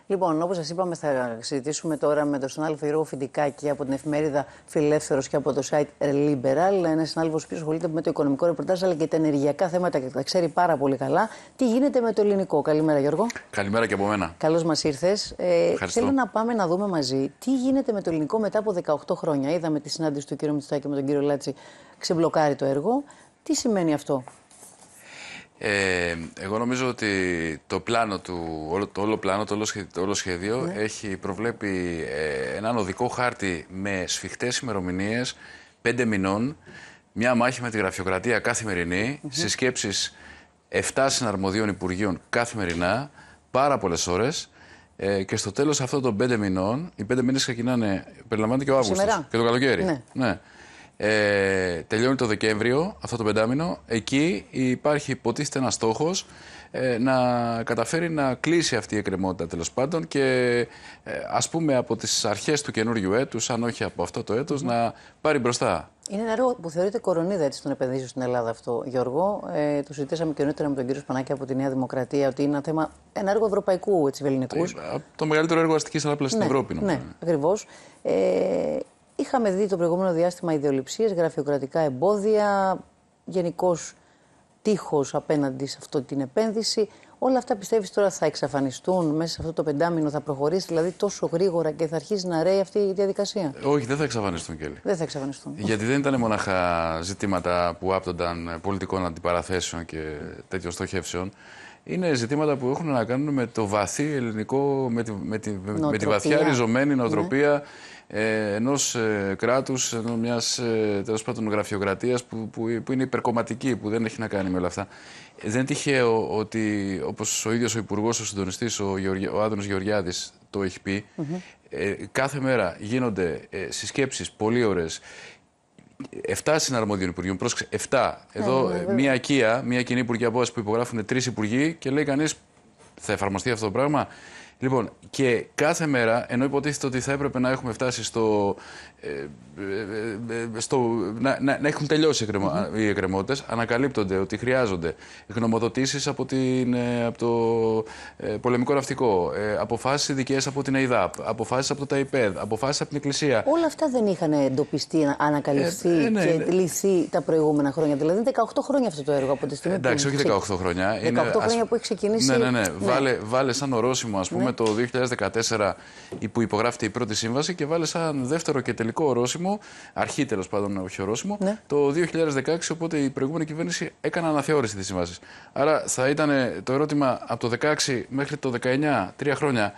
Λοιπόν, όπως σας είπαμε, θα συζητήσουμε τώρα με τον συνάδελφο Γιώργο Φιντικάκη από την εφημερίδα Φιλελεύθερο και από το site Liberal. Ένα συνάδελφος που ασχολείται με το οικονομικό ρεπορτάζ αλλά και τα ενεργειακά θέματα και τα ξέρει πάρα πολύ καλά. Τι γίνεται με το ελληνικό; Καλημέρα, Γιώργο. Καλημέρα και από μένα. Καλώς μας ήρθες. Ε, θέλω να πάμε να δούμε μαζί τι γίνεται με το ελληνικό μετά από 18 χρόνια. Είδαμε τη συνάντηση του κ. Μητσοτάκη με τον κύριο Λάτση ξεμπλοκάρει το έργο. Τι σημαίνει αυτό; Ε, εγώ νομίζω ότι το πλάνο του, όλο, το όλο πλάνο, το όλο σχέδιο, ναι. έχει προβλέπει ε, έναν οδικό χάρτη με σφιχτές ημερομηνίες πέντε μηνών, μια μάχη με τη γραφειοκρατία καθημερινή, mm -hmm. συσκέψεις 7 συναρμοδίων υπουργείων καθημερινά, πάρα πολλές ώρες ε, και στο τέλος αυτών των πέντε μηνών, οι πέντε μήνες ξεκινάνε, περιλαμβάνεται και ο Αύγουστος και το καλοκαίρι. Ναι. ναι. Ε, τελειώνει το Δεκέμβριο, αυτό το πεντάμινο. Εκεί υπάρχει υποτίθεται ένας στόχος ε, να καταφέρει να κλείσει αυτή η εκκρεμότητα τέλος πάντων και ε, ας πούμε από τις αρχές του καινούριου έτους, αν όχι από αυτό το έτος, να πάρει μπροστά. Είναι ένα έργο που θεωρείται κορονίδα έτσι των επενδύσεων στην Ελλάδα αυτό, Γιώργο. Ε, το συζητήσαμε και νωρίτερα με τον κύριο Σπανάκη από τη Νέα Δημοκρατία ότι είναι ένα θέμα, ένα έργο ευρωπαϊκού έτσι, ελληνικού. Ε, το μεγαλύτερο έργο αστικής ανάπλασης ναι, στην Ευρώπη. Ναι, ακριβώς. Ε, Είχαμε δει το προηγούμενο διάστημα ιδεολειψίες, γραφειοκρατικά εμπόδια, γενικώς τείχος απέναντι σε αυτή την επένδυση. Όλα αυτά πιστεύεις τώρα θα εξαφανιστούν μέσα σε αυτό το πεντάμινο, θα προχωρήσει δηλαδή τόσο γρήγορα και θα αρχίσει να ρέει αυτή η διαδικασία; Όχι, δεν θα εξαφανιστούν, Κέλλη. Δεν θα εξαφανιστούν. Γιατί δεν ήταν μονάχα ζητήματα που άπτονταν πολιτικών αντιπαραθέσεων και τέτοιων στοχεύσεων. Είναι ζητήματα που έχουν να κάνουν με το βαθύ ελληνικό, με τη, με τη, με τη βαθιά ριζωμένη νοοτροπία. Ναι ε, ενός ε, κράτους, ενός μιας ε, τέλος πάντων γραφειοκρατίας που, που, που είναι υπερκομματική, που δεν έχει να κάνει με όλα αυτά. Δεν είναι τυχαίο ότι όπως ο ίδιος ο Υπουργός, ο συντονιστής, ο, Γεωργια, ο Άδωνος Γεωργιάδης το έχει πει, ε, κάθε μέρα γίνονται ε, συσκέψεις πολύ ωραίες, 7 συναρμόδιων υπουργείων. Πρόσεξε, 7. Εδώ ναι, ναι, μία οικία, μία κοινή υπουργή απόφασης που υπογράφουν τρεις υπουργοί και λέει κανείς θα εφαρμοστεί αυτό το πράγμα. Λοιπόν, και κάθε μέρα, ενώ υποτίθεται ότι θα έπρεπε να έχουμε φτάσει στο. Ε, ε, ε στο να, να, να, έχουν τελειώσει οι εκκρεμότητες, ανακαλύπτονται ότι χρειάζονται γνωμοδοτήσεις από, ε, από το ε, πολεμικό ναυτικό, ε, αποφάσεις ειδικές από την ΕΙΔΑΠ, αποφάσεις από το ΤΑΙΠΕΔ, αποφάσεις από την Εκκλησία. Όλα αυτά δεν είχαν εντοπιστεί, ανακαλυφθεί ε, ναι, και ναι. λυθεί τα προηγούμενα χρόνια. Δηλαδή, 18 χρόνια αυτό το έργο από τη στιγμή Εντάξει, που. Εντάξει, όχι 18 χρόνια. 18 είναι, χρόνια που έχει ξεκινήσει. Ναι, ναι, ναι. ναι. Βάλε, βάλε σαν ορόσημο, ας πούμε, ναι. το 2014 που υπογράφεται η πρώτη σύμβαση και βάλε σαν δεύτερο και τελικό ορόσημο, αρχή τέλος πάντων, όχι ορόσημο, ναι. το 2016. Οπότε η προηγούμενη κυβέρνηση έκανε αναθεώρηση της σύμβαση. Άρα θα ήταν το ερώτημα από το 2016 μέχρι το 2019, τρία χρόνια,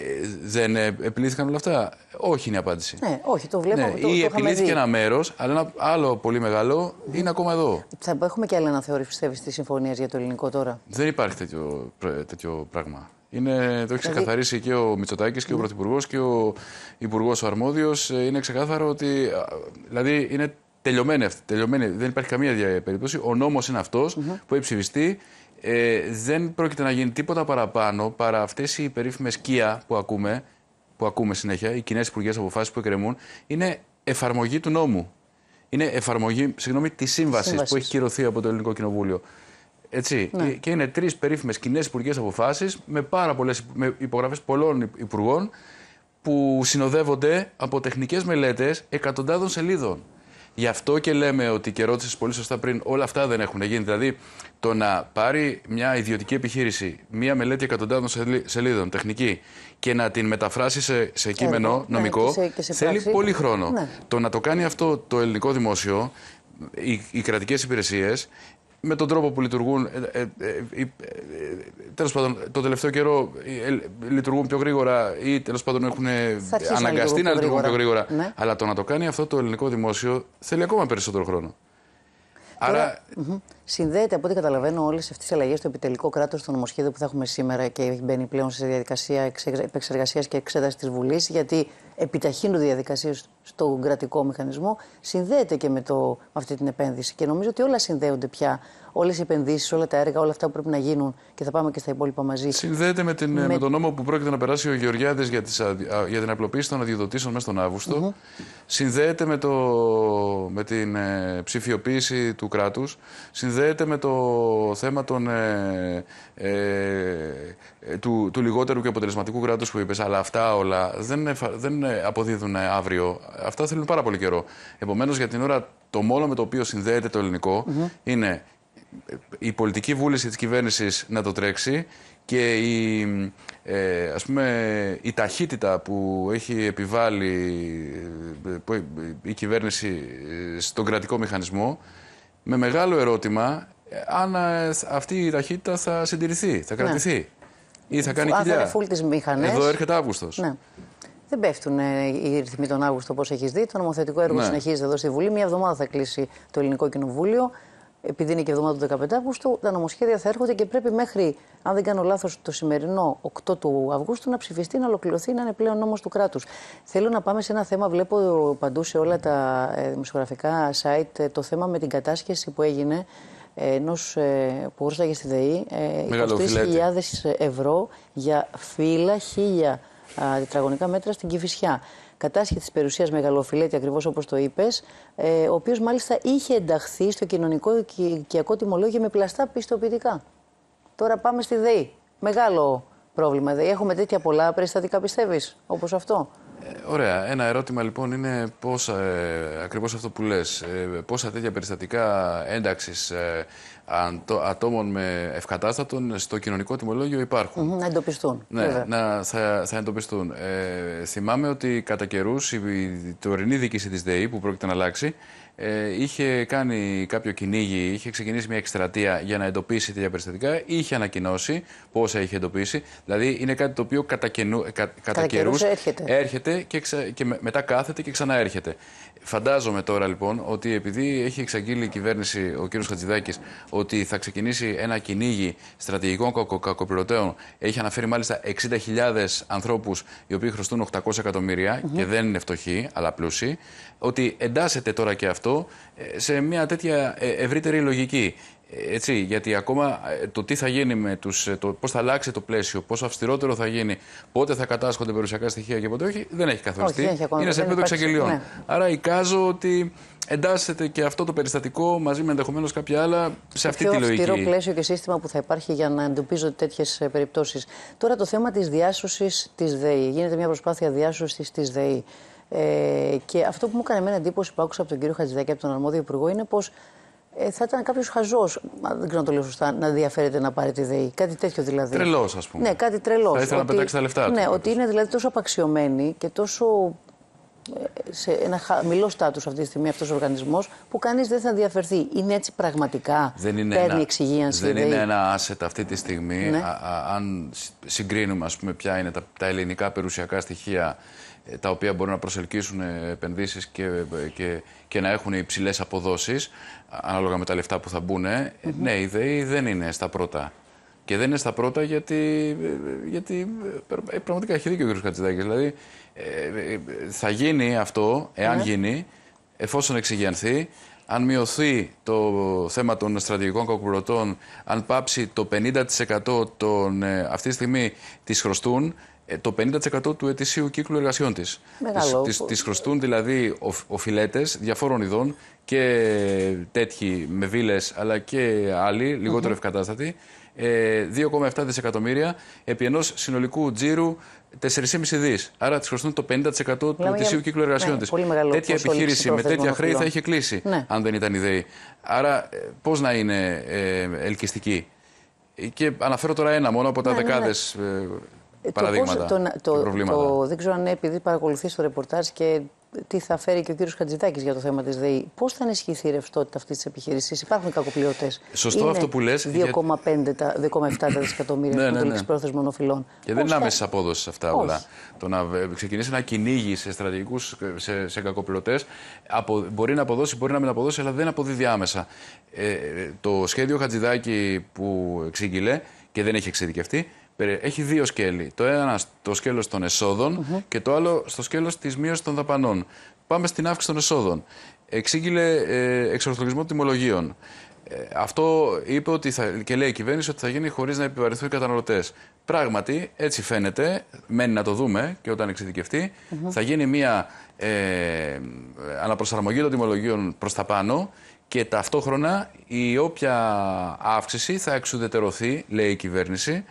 Ε, δεν επιλύθηκαν όλα αυτά; Όχι είναι η απάντηση. Ναι, όχι, το βλέπω. Ναι, το, ή το επιλύθηκε ένα μέρος, αλλά ένα άλλο πολύ μεγάλο είναι ακόμα εδώ. Θα έχουμε και άλλη αναθεώρηση, πιστεύεις, της συμφωνίας για το ελληνικό τώρα; Δεν υπάρχει τέτοιο, τέτοιο πράγμα. Είναι, το έχει δηλαδή... ξεκαθαρίσει και ο Μητσοτάκης και ο Πρωθυπουργός και ο Υπουργός ο Αρμόδιος. Ε, είναι ξεκάθαρο ότι. Δηλαδή είναι τελειωμένη αυτή. Τελειωμένη. Δεν υπάρχει καμία περίπτωση. Ο νόμος είναι αυτός που έχει ψηφιστεί. Ε, δεν πρόκειται να γίνει τίποτα παραπάνω παρά αυτές οι περίφημες σκία που ακούμε, που ακούμε συνέχεια, οι κοινές υπουργές αποφάσεις που εκκρεμούν, είναι εφαρμογή του νόμου. Είναι εφαρμογή, συγγνώμη, της σύμβασης που έχει κυρωθεί από το Ελληνικό Κοινοβούλιο. Έτσι. Ναι. Και είναι τρεις περίφημες κοινές υπουργέ αποφάσεις με πάρα πολλές υπογραφές πολλών υπουργών που συνοδεύονται από τεχνικές μελέτες εκατοντάδων σελίδων. Γι' αυτό και λέμε ότι και ρώτησες πολύ σωστά πριν, όλα αυτά δεν έχουν γίνει. Δηλαδή, το να πάρει μια ιδιωτική επιχείρηση μια μελέτη εκατοντάδων σελίδων τεχνική και να την μεταφράσει σε, σε κείμενο ναι, νομικό θέλει πολύ χρόνο. Ναι. Το να το κάνει αυτό το ελληνικό δημόσιο, οι, οι κρατικές υπηρεσίες, με τον τρόπο που λειτουργούν. Ε, ε, ε, τέλος πάντων, το τελευταίο καιρό λειτουργούν πιο γρήγορα ή τέλος πάντων έχουν αναγκαστεί να λειτουργούν πιο γρήγορα. Ναι. Αλλά το να το κάνει αυτό το ελληνικό δημόσιο θέλει ακόμα περισσότερο χρόνο. Άρα... Συνδέεται από ό,τι καταλαβαίνω όλες αυτές τι αλλαγές στο επιτελικό κράτος στο νομοσχέδιο που θα έχουμε σήμερα και έχει μπαίνει πλέον σε διαδικασία επεξεργασίας και εξέτασης της Βουλής, γιατί επιταχύνουν διαδικασίε στον κρατικό μηχανισμό, συνδέεται και με, το, με αυτή την επένδυση. Και νομίζω ότι όλα συνδέονται πια όλες οι επενδύσεις, όλα τα έργα, όλα αυτά που πρέπει να γίνουν και θα πάμε και στα υπόλοιπα μαζί. Συνδέεται με, την, με... με τον νόμο που πρόκειται να περάσει ο Γεωργιάδης για, για την απλοποίηση των αδειοδοτήσεων μέσα στον Αύγουστο. Mm-hmm. Συνδέεται με, το, με την ε, ψηφιοποίηση του κράτους. Συνδέεται με το θέμα των, ε, ε, ε του, του λιγότερου και αποτελεσματικού κράτους που είπες. Αλλά αυτά όλα δεν, δεν αποδίδουν αύριο. Αυτά θέλουν πάρα πολύ καιρό. Επομένως, για την ώρα, το μόνο με το οποίο συνδέεται το ελληνικό mm-hmm. είναι η πολιτική βούληση της κυβέρνησης να το τρέξει και η, ε, ας πούμε, η ταχύτητα που έχει επιβάλει ε, η κυβέρνηση ε, στον κρατικό μηχανισμό με μεγάλο ερώτημα αν αυτή η ταχύτητα θα συντηρηθεί, θα ναι. κρατηθεί ή θα κάνει κοιλιά. Εδώ έρχεται Αύγουστος. Ναι. Δεν πέφτουν οι ρυθμοί τον Αύγουστο όπως έχεις δει. Το νομοθετικό έργο ναι. συνεχίζεται εδώ στη Βουλή. Μια εβδομάδα θα κλείσει το Ελληνικό Κοινοβούλιο επειδή είναι και εβδομάδα του 15 Αύγουστου, τα νομοσχέδια θα έρχονται και πρέπει μέχρι, αν δεν κάνω λάθος, το σημερινό 8 του Αυγούστου να ψηφιστεί, να ολοκληρωθεί, να είναι πλέον νόμος του κράτους. Θέλω να πάμε σε ένα θέμα, βλέπω παντού σε όλα τα ε, δημοσιογραφικά site, ε, το θέμα με την κατάσχεση που έγινε ε, ενός που γούσταγε στη ΔΕΗ, 23.000 ευρώ για φύλλα, χίλια τετραγωνικά μέτρα στην Κηφισιά κατάσχεση της περιουσίας μεγαλοφιλέτη, ακριβώς όπως το είπες, ε, ο οποίος μάλιστα είχε ενταχθεί στο κοινωνικό οικιακό τιμολόγιο με πλαστά πιστοποιητικά. Τώρα πάμε στη ΔΕΗ. Μεγάλο πρόβλημα. ΔΕΗ. Έχουμε τέτοια πολλά περιστατικά, πιστεύεις, όπως αυτό; Ε, ωραία. Ένα ερώτημα λοιπόν είναι πόσα, ε, ακριβώς αυτό που λες, ε, πόσα τέτοια περιστατικά ένταξης ε, ατόμων με ευκατάστατων στο κοινωνικό τιμολόγιο υπάρχουν; να εντοπιστούν. Ναι, να, θα, θα εντοπιστούν. Ε, θυμάμαι ότι κατά καιρούς η τωρινή διοίκηση της ΔΕΗ που πρόκειται να αλλάξει ε, είχε κάνει κάποιο κυνήγι, είχε ξεκινήσει μια εκστρατεία για να εντοπίσει τέτοια περιστατικά, είχε ανακοινώσει πόσα είχε εντοπίσει. Δηλαδή είναι κάτι το οποίο κατά, καινού, κα, κατά καιρούς έρχεται, έρχεται και, και μετά κάθεται και ξαναέρχεται. Φαντάζομαι τώρα λοιπόν ότι επειδή έχει εξαγγείλει η κυβέρνηση, ο κ. Χατζηδάκης, ότι θα ξεκινήσει ένα κυνήγι στρατηγικών κακοπληρωτέων, έχει αναφέρει μάλιστα 60.000 ανθρώπους οι οποίοι χρωστούν 800 εκατομμύρια και δεν είναι φτωχοί, αλλά πλούσιοι, ότι εντάσσεται τώρα και αυτό ε, σε μια τέτοια ε, ευρύτερη λογική. Ε, έτσι, γιατί ακόμα το τι θα γίνει με τους, το πώς θα αλλάξει το πλαίσιο, πόσο αυστηρότερο θα γίνει, πότε θα κατάσχονται περιουσιακά στοιχεία και πότε όχι, δεν έχει καθοριστεί. Όχι, είναι σε επίπεδο εξαγγελιών. Ναι. Άρα εικάζω ότι εντάσσεται και αυτό το περιστατικό μαζί με ενδεχομένως κάποια άλλα σε αυτή τη λογική. Είναι αυστηρό πλαίσιο και σύστημα που θα υπάρχει για να εντοπίζονται τέτοιες περιπτώσεις. Τώρα το θέμα της διάσωσης της ΔΕΗ. Γίνεται μια προσπάθεια διάσωσης της ΔΕΗ. Ε, και αυτό που μου έκανε εμένα εντύπωση που άκουσα από τον κύριο Χατζηδάκη, από τον αρμόδιο υπουργό, είναι πως ε, θα ήταν κάποιος χαζός, δεν ξέρω να το λέω σωστά, να ενδιαφέρεται να πάρει τη ΔΕΗ. Κάτι τέτοιο δηλαδή. Τρελός, ας πούμε. Ναι, κάτι τρελός. Θα ήθελα ότι, να πετάξει τα λεφτά του. Ναι, ότι είναι δηλαδή τόσο απαξιωμένοι και τόσο σε ένα χαμηλό στάτους αυτή τη στιγμή αυτός ο οργανισμός που κανείς δεν θα ενδιαφερθεί. Είναι έτσι πραγματικά. Δεν είναι παίρνει ένα, εξυγίανση. Δεν είναι ένα asset αυτή τη στιγμή. Ναι. αν συγκρίνουμε, ας πούμε, ποια είναι τα, τα ελληνικά περιουσιακά στοιχεία ε, τα οποία μπορούν να προσελκύσουν ε, επενδύσεις και, και, και να έχουν υψηλές αποδόσεις ανάλογα με τα λεφτά που θα μπουν. Mm Ναι, η ΔΕΗ δεν είναι στα πρώτα. Και δεν είναι στα πρώτα γιατί, γιατί πραγματικά έχει δίκιο ο κ. Κατσιδάκης. Δηλαδή θα γίνει αυτό, εάν ναι. γίνει, εφόσον εξηγιανθεί, αν μειωθεί το θέμα των στρατηγικών κακοπληρωτών, αν πάψει το 50% των, αυτή τη στιγμή τις χρωστούν, ε, το 50% του ετησίου κύκλου εργασιών της. Τις, τις, χρωστούν δηλαδή οφειλέτες διαφόρων ειδών και τέτοιοι με βίλες αλλά και άλλοι, λιγότερο mm ευκατάστατοι, 2,7 ε, δισεκατομμύρια επί ενός συνολικού τζίρου 4,5 δις. Άρα της χρωστούν το 50% του ετησίου κύκλου εργασιών ναι, τη. Τέτοια επιχείρηση με τέτοια χρέη θα είχε κλείσει, ναι. αν δεν ήταν ιδέη. Άρα, ε, πώς να είναι ελκυστική; Και αναφέρω τώρα ένα μόνο από τα ναι, ναι, ναι. Δεκάδε παραδείγματα το, το, το, προβλήματα. Το, δεν ξέρω αν είναι επειδή παρακολουθείς το ρεπορτάζ και τι θα φέρει και ο κύριος Χατζηδάκης για το θέμα της ΔΕΗ. Πώς θα ενισχυθεί η ρευστότητα αυτής της επιχείρησης, Υπάρχουν κακοπληρωτέ. Σωστό είναι αυτό που λες. 2,5 2,7 δισεκατομμύρια ναι, ναι, ναι. πρόθεσμων οφειλών. Και δεν είναι άμεσης απόδοσης αυτά όλα. Το να ξεκινήσει ένα κυνήγι σε στρατηγικούς, σε, σε κακοπληρωτέ, μπορεί να αποδώσει, μπορεί να μην αποδώσει, αλλά δεν αποδίδει άμεσα. Ε, το σχέδιο Χατζηδάκη που εξήγηλε και δεν έχει εξειδικευτεί, έχει δύο σκέλη. Το ένα στο σκέλος των εσόδων και το άλλο στο σκέλος της μείωσης των δαπανών. Πάμε στην αύξηση των εσόδων. Εξήγηλε ε, εξορθολογισμό τιμολογίων. Ε, αυτό είπε ότι θα, και λέει η κυβέρνηση ότι θα γίνει χωρίς να επιβαρυνθούν οι καταναλωτές. Πράγματι, έτσι φαίνεται. Μένει να το δούμε και όταν εξειδικευτεί. Θα γίνει μια ε, αναπροσαρμογή των τιμολογίων προς τα πάνω και ταυτόχρονα η όποια αύξηση θα εξουδετερωθεί, λέει η κυβέρνηση,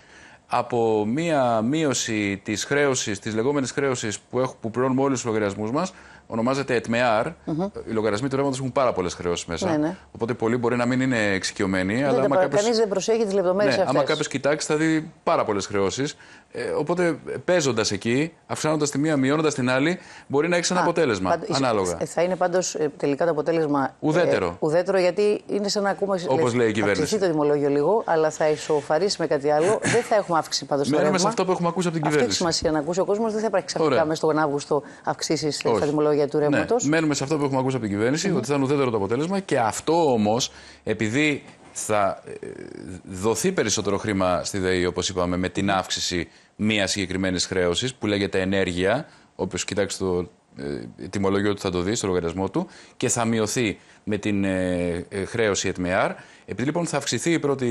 από μία μείωση της χρέωσης, της λεγόμενης χρέωσης που, που πληρώνουμε όλου του λογαριασμούς μας, ονομάζεται ΕΤΜΕΑΡ. Mm-hmm. Οι λογαριασμοί του ρεύματο έχουν πάρα πολλές χρεώσεις μέσα. Ναι, ναι. Οπότε πολλοί μπορεί να μην είναι εξοικειωμένοι. αλλά κάποιος... Κανείς δεν προσέχει τις λεπτομέρειες ναι, αυτές. Άμα κάποιος κοιτάξει, θα δει πάρα πολλές χρεώσεις. Ε, οπότε παίζοντας εκεί, αυξάνοντας τη μία, μειώνοντας την άλλη, μπορεί να έχει ένα αποτέλεσμα. Πάντ, ανάλογα. Θα είναι πάντως ε, τελικά το αποτέλεσμα. Ουδέτερο. Ε, ουδέτερο γιατί είναι σαν να ακούμε. Όπως λέει η κυβέρνηση. Θα το τιμολόγιο λίγο, αλλά θα ισοφαρίσει με κάτι άλλο. δεν θα έχουμε αύξηση πάντως στο Μένουμε σε αυτό που έχουμε ακούσει από την κυβέρνηση. Αυτή έχει σημασία να ακούσει ο κόσμος. Δεν θα υπάρχει ξαφνικά μέσα στον Αύγουστο αυξήσεις στα τιμολόγια του ρεύματος. Ναι. Μένουμε σε αυτό που έχουμε ακούσει από την κυβέρνηση, ότι θα είναι ουδέτερο το αποτέλεσμα και αυτό όμως, επειδή θα ε, δοθεί περισσότερο χρήμα στη ΔΕΗ, όπως είπαμε, με την αύξηση μία συγκεκριμένης χρέωσης που λέγεται ενέργεια. Όποιο κοιτάξει το ε, τιμολόγιο του θα το δει στο λογαριασμό του και θα μειωθεί με την ε, ε, χρέωση ΕΤΜΕΑΡ. Επειδή λοιπόν θα αυξηθεί η πρώτη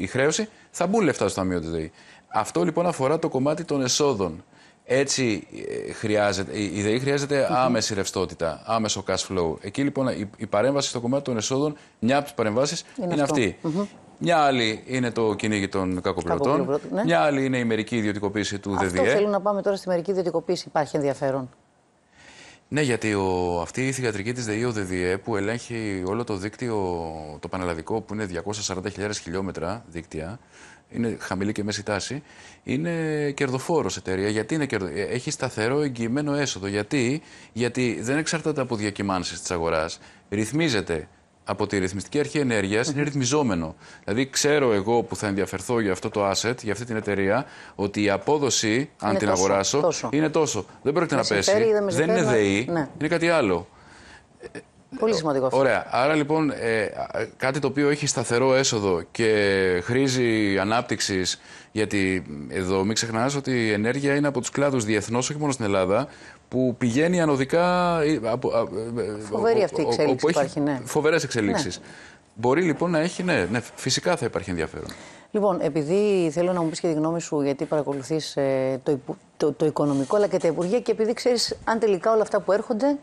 η χρέωση, θα μπουν λεφτά στο Ταμείο της ΔΕΗ. Αυτό λοιπόν αφορά το κομμάτι των εσόδων. Έτσι ε, χρειάζεται, η ΔΕΗ χρειάζεται άμεση ρευστότητα, άμεσο cash flow. Εκεί λοιπόν η, η παρέμβαση στο κομμάτι των εσόδων, μια από τις παρεμβάσεις είναι, είναι αυτή. Μια άλλη είναι το κυνήγι των κακοπληρωτών. Ναι. Μια άλλη είναι η μερική ιδιωτικοποίηση του ΔΔΕ. Αυτό θέλω να πάμε τώρα στη μερική ιδιωτικοποίηση. Υπάρχει ενδιαφέρον. Ναι, γιατί ο, αυτή η θηγατρική της ΔΕΗ, ο ΔΔΕ, που ελέγχει όλο το δίκτυο, το πανελλαδικό, που είναι 240.000 χιλιόμετρα δίκτυα, είναι χαμηλή και μέση τάση, είναι κερδοφόρος εταιρεία. Γιατί είναι κερδο... έχει σταθερό εγγυημένο έσοδο. Γιατί, γιατί δεν εξαρτάται από διακυμάνσεις της αγοράς. Ρυθμίζεται από τη ρυθμιστική αρχή ενέργειας είναι ρυθμιζόμενο. Δηλαδή, ξέρω εγώ που θα ενδιαφερθώ για αυτό το asset, για αυτή την εταιρεία, ότι η απόδοση, αν την αγοράσω, είναι τόσο. Δεν πρόκειται να πέσει. δεν, είναι ΔΕΗ, ναι. είναι κάτι άλλο. Πολύ σημαντικό αυτό. Ωραία. Άρα λοιπόν ε, κάτι το οποίο έχει σταθερό έσοδο και χρήζει ανάπτυξης. Γιατί εδώ μην ξεχνάς ότι η ενέργεια είναι από τους κλάδους διεθνώς, όχι μόνο στην Ελλάδα, που πηγαίνει ανωδικά. Ε, ε, Φοβερή αυτή η εξέλιξη υπάρχει, ναι. Φοβερές εξελίξεις. Ναι. Μπορεί λοιπόν να έχει, ναι, ναι, φυσικά θα υπάρχει ενδιαφέρον. Λοιπόν, επειδή θέλω να μου πεις και τη γνώμη σου, γιατί παρακολουθείς το, το, το, οικονομικό αλλά και τα υπουργεία και επειδή ξέρεις αν τελικά όλα αυτά που έρχονται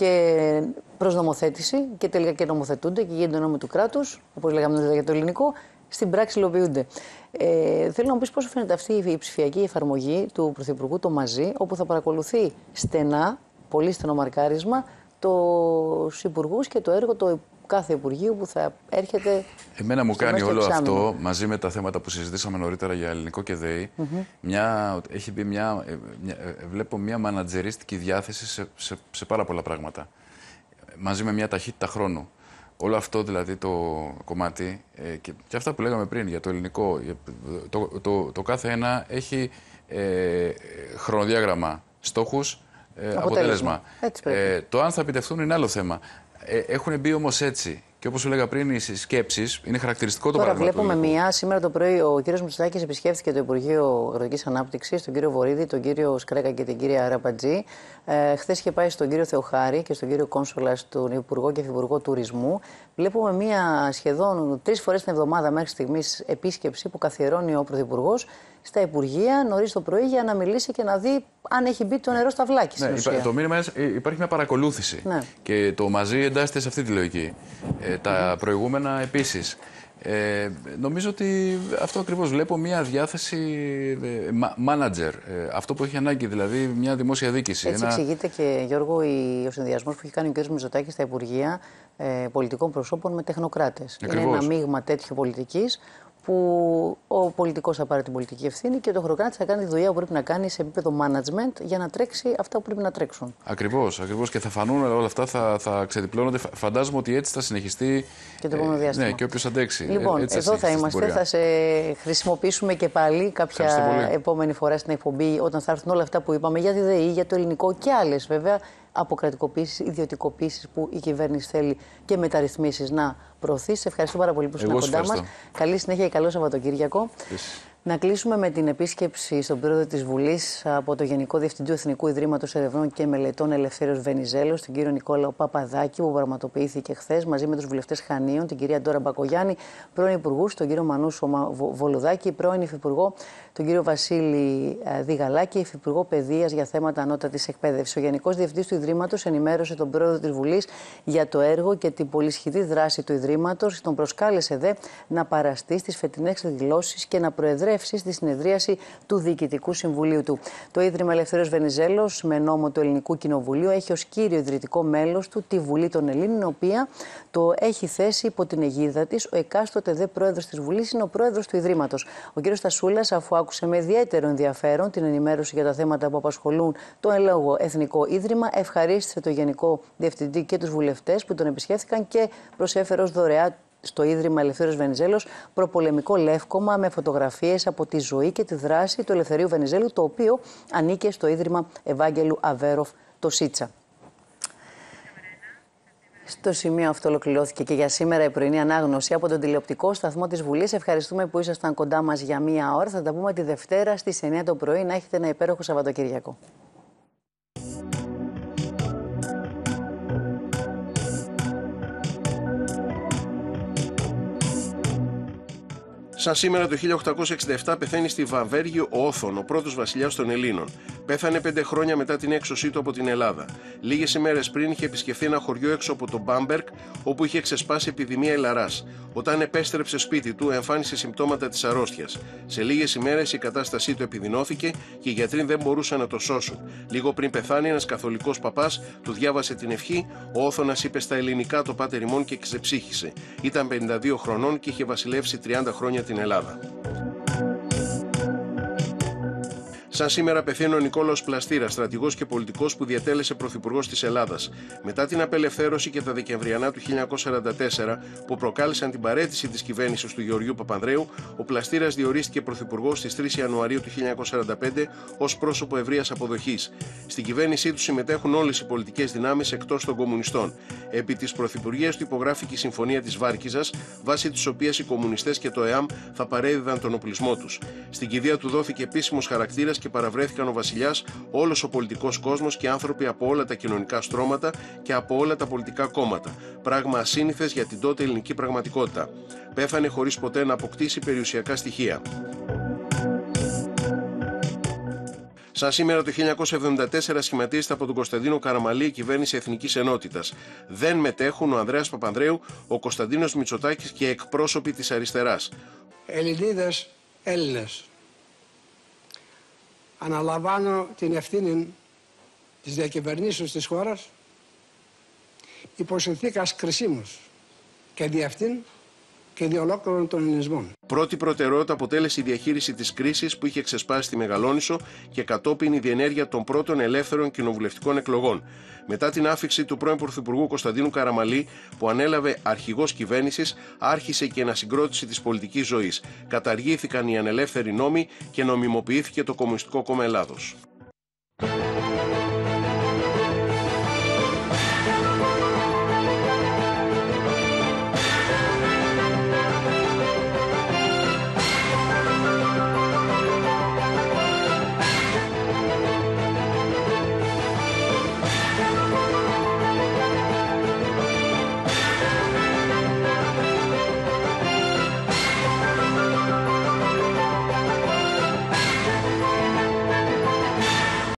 και προ νομοθέτηση και τελικά και νομοθετούνται και γίνονται νόμοι του κράτους, όπως λέγαμε δηλαδή για το ελληνικό, στην πράξη υλοποιούνται. Ε, θέλω να μου πεις πώς φαίνεται αυτή η ψηφιακή εφαρμογή του Πρωθυπουργού το μαζί, όπου θα παρακολουθεί στενά, πολύ στενό μαρκάρισμα, τους υπουργούς και το έργο το κάθε Υπουργείου που θα έρχεται. Εμένα μου κάνει όλο αυτό μαζί με τα θέματα που συζητήσαμε νωρίτερα για ελληνικό και ΔΕΗ. μια, έχει μπει μια, ε, μια, ε, βλέπω μια μανατζερίστικη διάθεση σε, σε, σε πάρα πολλά πράγματα. Μαζί με μια ταχύτητα χρόνου. Όλο αυτό δηλαδή το κομμάτι ε, και, και αυτά που λέγαμε πριν για το ελληνικό, το, το, το, το κάθε ένα έχει ε, χρονοδιάγραμμα, στόχους, ε, αποτέλεσμα. Ε, το αν θα επιτευχθούν είναι άλλο θέμα. Ε, έχουν μπει όμως έτσι. Και όπως σου λέγα πριν, οι σκέψει είναι χαρακτηριστικό το Τώρα βλέπουμε μία. Σήμερα το πρωί ο κ. Μητσοτάκης επισκέφθηκε το Υπουργείο Αγροτικής Ανάπτυξης, τον κύριο Βορύδη, τον κύριο Σκρέκα και την κυρία Ραπατζή. Ε, Χθες είχε πάει στον κύριο Θεοχάρη και στον κύριο Κόνσολα, τον Υπουργό και Υφυπουργό Τουρισμού. Βλέπουμε μία σχεδόν τρεις φορές την εβδομάδα μέχρι στιγμής επίσκεψη που καθιερώνει ο Πρωθυπουργός στα Υπουργεία νωρίς το πρωί για να μιλήσει και να δει αν έχει μπει το νερό στα βλάκια. Ναι, το μήνυμα είναι υπάρχει μια παρακολούθηση. Ναι. Και το μαζί εντάσσεται σε αυτή τη λογική. Ε, τα προηγούμενα επίσης. Ε, νομίζω ότι αυτό ακριβώς βλέπω μια διάθεση ε, manager. Ε, αυτό που έχει ανάγκη, δηλαδή μια δημόσια δίκηση. Έτσι ένα... εξηγείται και Γιώργο η, ο συνδυασμός που έχει κάνει ο κ. Μητσοτάκης στα Υπουργεία ε, πολιτικών προσώπων με τεχνοκράτες. Είναι ένα μείγμα τέτοιο πολιτικής που ο πολιτικός θα πάρει την πολιτική ευθύνη και ο τεχνοκράτη θα κάνει τη δουλειά που πρέπει να κάνει σε επίπεδο management για να τρέξει αυτά που πρέπει να τρέξουν. Ακριβώς. Ακριβώς. Και θα φανούν όλα αυτά, θα, θα ξεδιπλώνονται. Φαντάζομαι ότι έτσι θα συνεχιστεί. Και το επόμενο διάστημα. Ναι, και όποιος αντέξει. Λοιπόν, έτσι εδώ θα είμαστε. Θα σε χρησιμοποιήσουμε και πάλι κάποια επόμενη φορά στην εκπομπή όταν θα έρθουν όλα αυτά που είπαμε για τη ΔΕΗ, για το ελληνικό και άλλες βέβαια αποκρατικοποίησει, ιδιωτικοποίησεις που η κυβέρνηση θέλει και μεταρρυθμίσεις να προωθεί. Σε ευχαριστώ πάρα πολύ που ήσουν κοντά μας. Καλή συνέχεια και καλό Σαββατοκύριακο. Να κλείσουμε με την επίσκεψη στον πρόεδρο της Βουλής από το Γενικό Διευθυντή Εθνικού Ιδρύματος Ερευνών και Μελετών Ελευθέρω Βενιζέλος, τον κύριο Νικόλαο Παπαδάκη, που πραγματοποιήθηκε χθες μαζί με τους βουλευτές Χανίων, την κυρία Ντόρα Μπακογιάννη, πρώην Υπουργούς, τον κύριο Μανούσο Βολουδάκη, πρώην Υφυπουργό, τον κύριο Βασίλη ε, Διγαλάκη, Υφυπουργό Παιδείας για θέματα ανώτατης εκπαίδευσης. Ο Γενικός Διευθυντής του Ιδρύματος ενημέρωσε τον πρόεδρο της Βουλής για το έργο και την πολυσχηδή δράση του Ιδρύματος. Τον προσκάλεσε δε να παραστεί στις φετινές εκδηλώσεις και να προεδρεύσει στη συνεδρίαση του Διοικητικού Συμβουλίου του. Το Ίδρυμα Ελευθερίο Βενιζέλος, με νόμο του Ελληνικού Κοινοβουλίου, έχει ως κύριο ιδρυτικό μέλος του τη Βουλή των Ελλήνων, η οποία το έχει θέσει υπό την αιγίδα της. Ο εκάστοτε δε πρόεδρος της Βουλής είναι ο πρόεδρος του Ιδρύματος. Ο κ. Στασούλας, αφού άκουσε με ιδιαίτερο ενδιαφέρον την ενημέρωση για τα θέματα που απασχολούν το Ελόγο Εθνικό Ίδρυμα, ευχαρίστησε το Γενικό Διευθυντή και τους βουλευτές που τον επισκέφθηκαν και προσέφερε ως δωρεά στο Ίδρυμα Ελευθέρω Βενιζέλος προπολεμικό λεύκομα με φωτογραφίες από τη ζωή και τη δράση του Ελευθερίου Βενιζέλου, το οποίο ανήκε στο Ίδρυμα Ευάγγελου Αβέροφ, το ΣΥΤΣΑ. Στο σημείο αυτό ολοκληρώθηκε και για σήμερα η πρωινή ανάγνωση από τον τηλεοπτικό σταθμό της Βουλής. Ευχαριστούμε που ήσασταν κοντά μας για μία ώρα. Θα τα πούμε τη Δευτέρα στις 9 το πρωί. Να έχετε ένα υπέροχο Σαββατοκύριακο. Σαν σήμερα το 1867 πεθαίνει στη Βαβέργη ο Όθων, ο πρώτος βασιλιάς των Ελλήνων. Πέθανε πέντε χρόνια μετά την έξωσή του από την Ελλάδα. Λίγες ημέρες πριν είχε επισκεφθεί ένα χωριό έξω από τον Μπάμπερκ, όπου είχε ξεσπάσει επιδημία ελαρά. Όταν επέστρεψε σπίτι του, εμφάνισε συμπτώματα της αρρώστιας. Σε λίγες ημέρες η κατάστασή του επιδεινώθηκε και οι γιατροί δεν μπορούσαν να το σώσουν. Λίγο πριν πεθάνει, ένας καθολικός παπάς του διάβασε την ευχή, ο Όθωνας είπε στα ελληνικά το πάτερ ημών και ξεψύχησε. Ήταν 52 χρονών και είχε βασιλεύσει 30 χρόνια την Ελλάδα. Σαν σήμερα πεθαίνει ο Νικόλαος Πλαστήρα, στρατηγός και πολιτικός που διατέλεσε πρωθυπουργός της Ελλάδας. Μετά την απελευθέρωση και τα Δεκεμβριανά του 1944, που προκάλεσαν την παρέτηση της κυβέρνησης του Γεωργιού Παπανδρέου, ο Πλαστήρας διορίστηκε πρωθυπουργός στις 3 Ιανουαρίου του 1945 ως πρόσωπο ευρείας αποδοχής. Στην κυβέρνησή του συμμετέχουν όλες οι πολιτικές δυνάμεις εκτός των κομμουνιστών. Επί της πρωθυπουργίας του υπογράφηκε η Συμφωνία της Βάρκιζα, βάσει της οποίας οι κομμουνιστές και το ΕΑΜ θα παρέδιδαν τον οπλισμό τους. Στην κηδεία του δόθηκε επίσημος χαρακτήρας και παραβρέθηκαν ο βασιλιάς, όλος ο πολιτικός κόσμος και άνθρωποι από όλα τα κοινωνικά στρώματα και από όλα τα πολιτικά κόμματα. Πράγμα ασύνηθες για την τότε ελληνική πραγματικότητα. Πέθανε χωρίς ποτέ να αποκτήσει περιουσιακά στοιχεία. Σαν σήμερα το 1974 σχηματίζεται από τον Κωνσταντίνο Καραμαλή η κυβέρνηση Εθνικής Ενότητας. Δεν μετέχουν ο Ανδρέας Παπανδρέου, ο Κωνσταντίνος Μητσοτάκης και εκπρόσωποι της αριστεράς. Ελληνίδες, Έλληνες αναλαμβάνω την ευθύνη της διακυβερνήσεως της χώρας υπό συνθήκας κρισίμους και δι' αυτήν και δι' ολόκληρων των ελληνισμών. Πρώτη προτεραιότητα αποτέλεσε η διαχείριση της κρίσης που είχε ξεσπάσει στη Μεγαλόνισο και κατόπιν η διενέργεια των πρώτων ελεύθερων κοινοβουλευτικών εκλογών. Μετά την άφηξη του πρώην Πρωθυπουργού Κωνσταντίνου Καραμαλή, που ανέλαβε αρχηγός κυβέρνησης, άρχισε και η ανασυγκρότηση της πολιτικής ζωής. Καταργήθηκαν οι ανελεύθεροι νόμοι και νομιμοποιήθηκε το Κομμουνιστικό Κόμμα Ελλάδος.